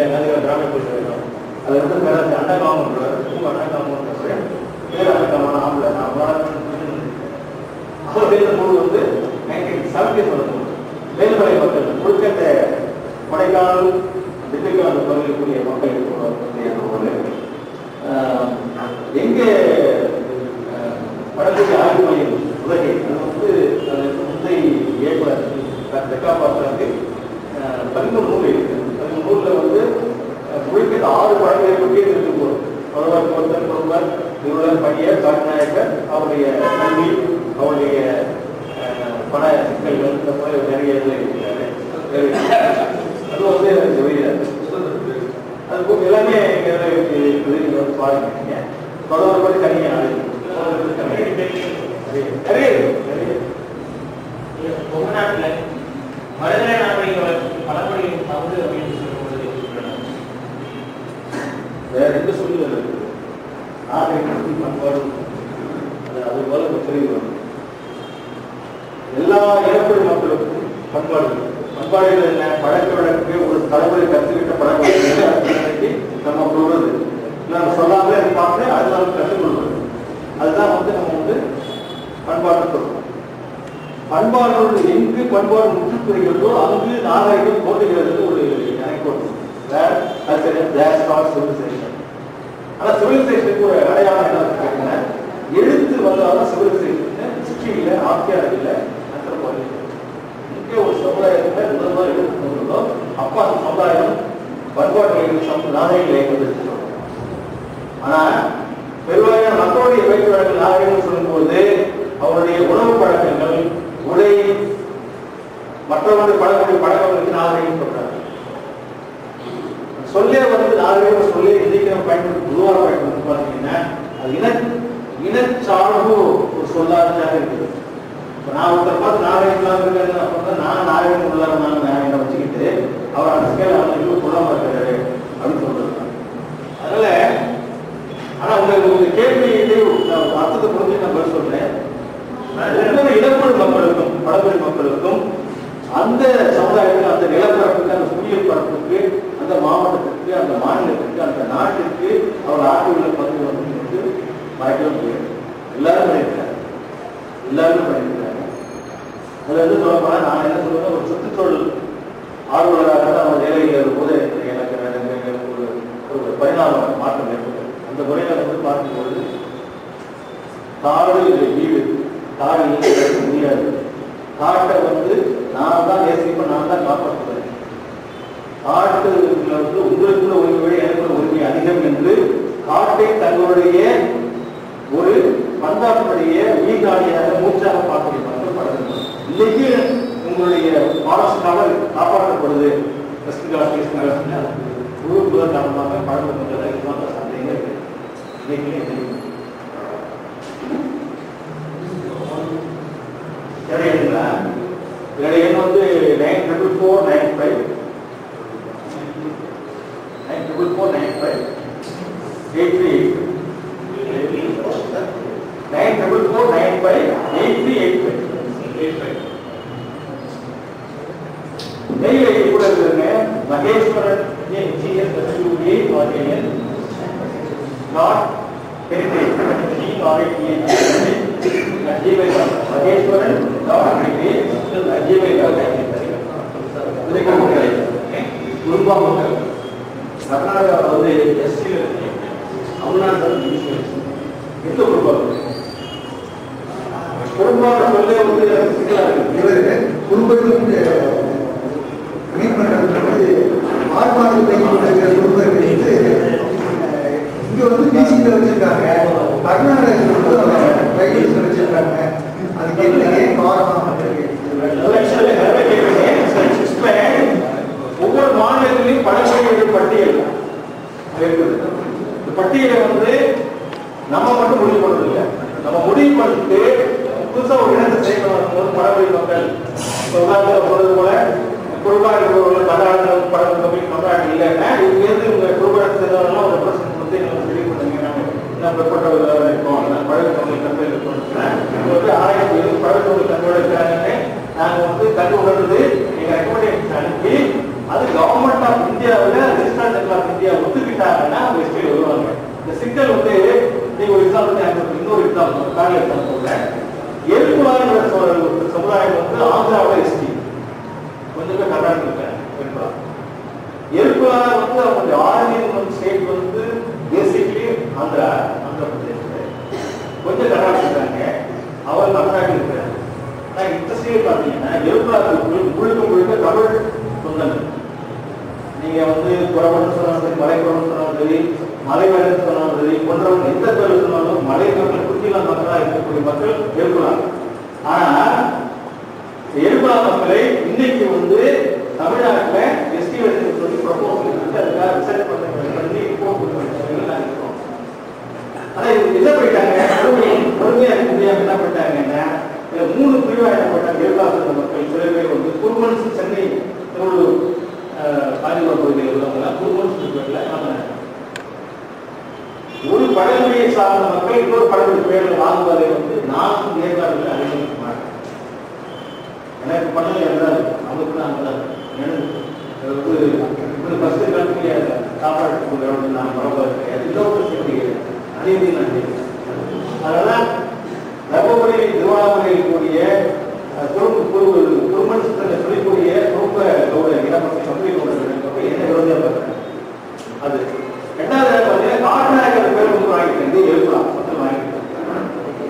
Speaker 2: யோசிச்சிருக்கீங்க காந்தியார் கிராம கோயில் அது வந்து பேராசி அன்னகாமம் ரொம்ப பேர் அன்னகாமம் ஆம்பளை அவர் வந்து நைன்டீன் செவன்டீஸ் வந்த நூல் மேல்மலை மக்கள் முழுக்க கொடைக்கானல் திண்டுக்கல் அந்த மக்கள் பற்றிய எங்கே ஆஹ் ஆய்வு மையம் உலகை அது வந்து முந்தை இயக்குனர் தெக்கா பாத்திரக்கு நூல் பதினொரு நூலில் வந்து இந்த ஆறு படங்களை பற்றி இருக்கு போகும் ஒருவர் ஒருத்தர் ஒருவர் இருவர் பணியர் காட்டுநாயக்கர் அவருடைய கல்வி அவருடைய பண சிக்கல்கள் இந்த மாதிரி நிறைய இருக்கிறாரு அது வந்து எனக்கு வெளியாது அது எல்லாமே இருக்குது. பாருங்க. நீங்க பதினோரு படி தனியா. நிறைய நிறைய.
Speaker 5: தமிழ்நாட்டில் பழமொழியின் தவறு அப்படின்னு
Speaker 2: வேற எந்த சூழ்நிலை இருக்கு நாகரிகத்தி பண்பாடு. அது போல தெளிவு வரும் எல்லா இனக்குழு மக்களுக்கும் பண்பாடு. பண்பாடுகள் என்ன? பழக்க வழக்கு ஒரு தலைமுறை கற்றுக்கிட்ட பழக்க வழக்கு நம்ம சொல்றது நான் சொல்லாமலே பார்த்து அது நம்ம கற்றுக்கொள்வது அதுதான் வந்து நம்ம வந்து பண்பாடு சொல்றோம் பண்பாடு எங்கு பண்பாடு முற்றுப்புரிகிறதோ அங்கு நாகரிகம் போட்டுகிறது ஒரு நினைக்கோடு where culture there start civilization ஆனா சிவிலைசேஷனுக்கு ஒரு அடையாளம் என்ன இருக்கு எழுத்து வந்தாலும் சிவிலைசேஷன் ஹிஸ்டரியில ஆர்கியாலஜில முக்கிய ஒரு சமுதாயத்துல முதல் முதல் எழுத்து வந்ததோ அந்த சமுதாயம் பண்பாட்டு சம நாகரிக இயக்கத்தை பெருவாரியான மக்களுடைய பேச்சு வழக்கு நாகரிகம் சொல்லும்போது அவருடைய உணவு பழக்கங்கள் உடை மற்றவருடைய பழக்கக்கூடிய பழக்கங்களுக்கு நாகரிகம் சொல்றாங்க. சொல்லே வந்து நாகரிகம் சொல்லி இன்னைக்கு நம்ம பயன்படுத்தி பொதுவாக பயன்படுத்தி பார்த்தீங்கன்னா அது இன இனச்சார்பு ஒரு சொல்லாதாக இருக்குது. இப்போ நான் ஒருத்தர் பார்த்து நாகரிகமாக இல்லாமல் இருக்காரு அப்படின்னா நான் நாகரிகம் உள்ளார நான் நாகரிகம் வச்சுக்கிட்டு அவர் அந்த ஸ்கேல் அவங்க இன்னும் சொல்லாம இருக்காரு அப்படின்னு சொல்றது அதனால ஆனா உங்களுக்கு உங்க கேள்வி நான் அர்த்தத்தை புரிஞ்சு நான் பதில் சொல்றேன். ஒவ்வொரு மக்களுக்கும் பழங்குடி மக்களுக்கும் அந்த சமுதாயத்துக்கு அந்த நிலப்பரப்புக்கு அந்த புதிய பரப்புக்கு அந்த மாவட்டத்திற்கு அந்த மாநிலத்திற்கு அந்த நாட்டிற்கு அவர் ஆற்றியுள்ள பங்கு வந்து மறைக்க முடியாது. எல்லாரும் பண்ணியிருக்காங்க எல்லாரும் பண்ணியிருக்காங்க அதுல இருந்து சொல்லப்போனா நான் என்ன சொல்லுவேன் ஒரு சுற்றுச்சூழல் ஆர்வலராக அவர் வேலையில் இருக்கும்போது எனக்கு ஒரு ஒரு பரிணாம மாற்றம் ஏற்பட்டது. அந்த முறையில வந்து பார்க்கும்போது தாடு இது ஈடு தாடு முடியாது காட்டை வந்து நான் தான் நேசிப்பேன் நான் தான் காப்பாற்றுவேன். காட்டுல வந்து உங்களுக்குள்ள உரிமை எனக்குள்ள உரிமை அதிகம் என்று காட்டை தங்களுடைய ஒரு பந்தாக்களுடைய உயிர்காலியாக மூச்சாக பார்க்கிறார்கள் படங்கள் இன்னைக்கு உங்களுடைய ஃபாரஸ்ட் கவர் காப்பாற்றப்படுது. வெஸ்ட் காஷ்மீர் கொஞ்சம் முதல் காரணமாக பழம்பெற்ற இன்னைக்கு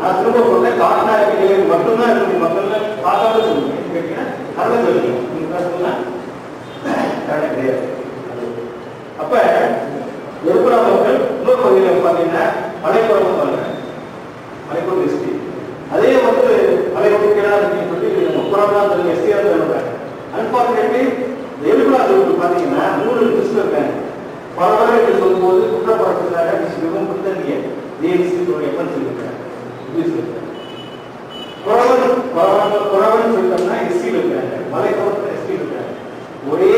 Speaker 2: நான் திரும்ப சொல்றேன் கால்நடை நிலையம் மட்டும்தான் இருக்க முடியும் மக்கள் பார்க்காத சொல்லுங்க. கேட்டீங்கன்னா அதெல்லாம் சொல்லுங்க. கிடையாது. அப்ப எதிர்ப்புற மக்கள் இன்னொரு பகுதியில் பார்த்தீங்கன்னா மலைப்புறம் சொல்லுங்க மலைப்புறம் எஸ்டி அதே வந்து மலைப்புறா அப்படின்னு சொல்லி முப்புறம் தான் சொல்லி எஸ்டியா சொல்லுறாங்க அன்பார்ச்சுனேட்லி எதிர்ப்புறா பார்த்தீங்கன்னா நூறு லிஸ்ட் இருக்காங்க. பல வரவேற்று சொல்லும்போது குற்றப்படத்தினால மிகவும் பிடித்தனிய தேசிய எப்பன்னு சொல்லியிருக்காங்க புறவன் புறவன் சொல்லணும்னா எஸ்டியில் இருக்கிறாங்க மலைப்புறத்தில் எஸ்டியில் இருக்கிறாங்க ஒரே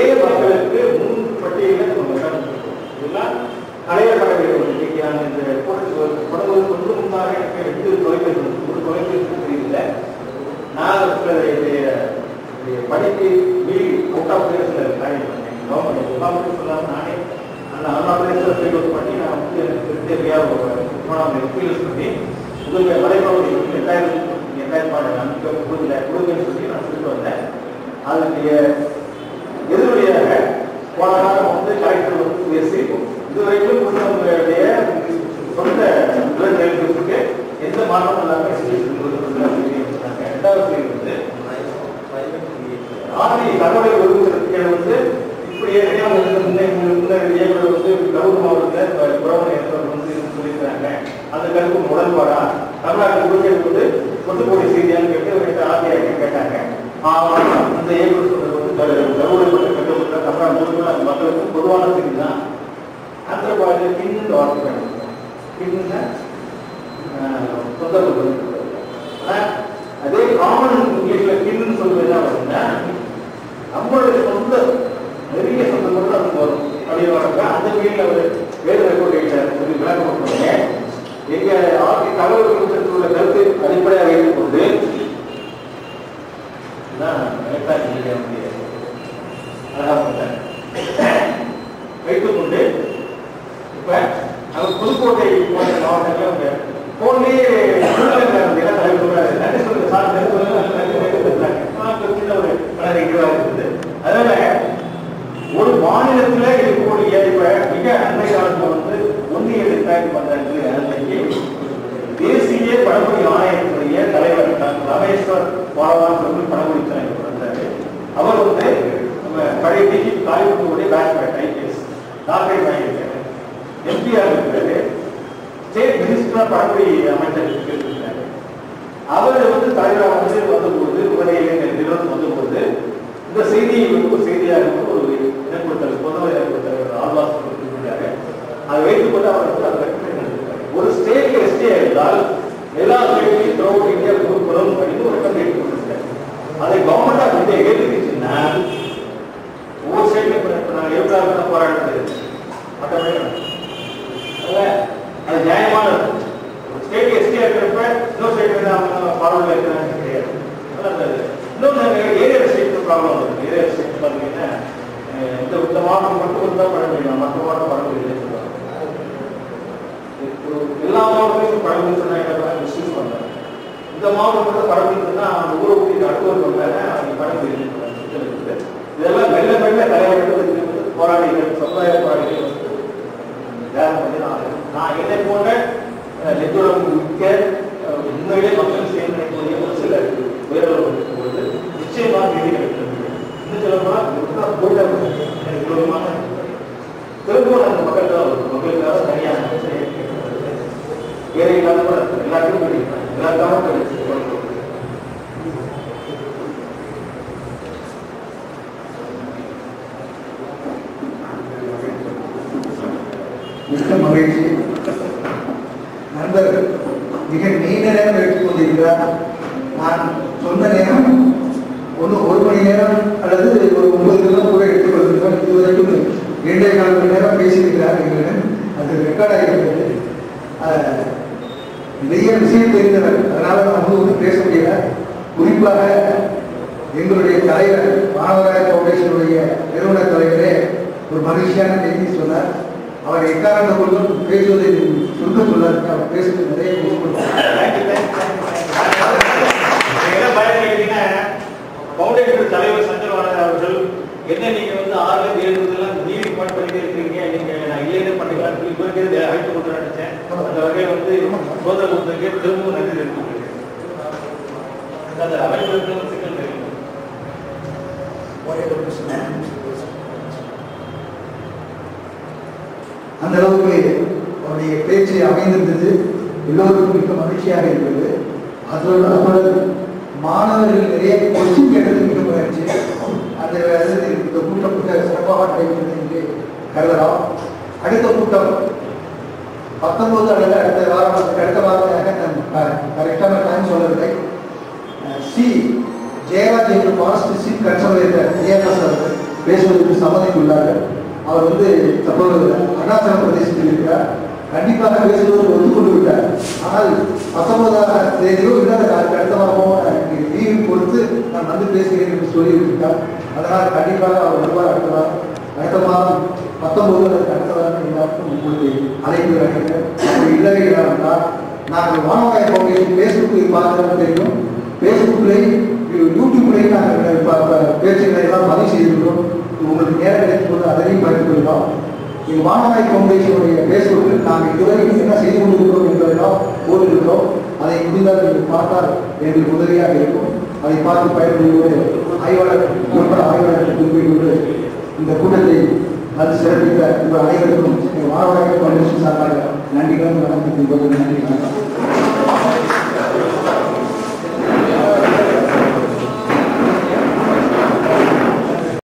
Speaker 1: மாவட்டம் மட்டும்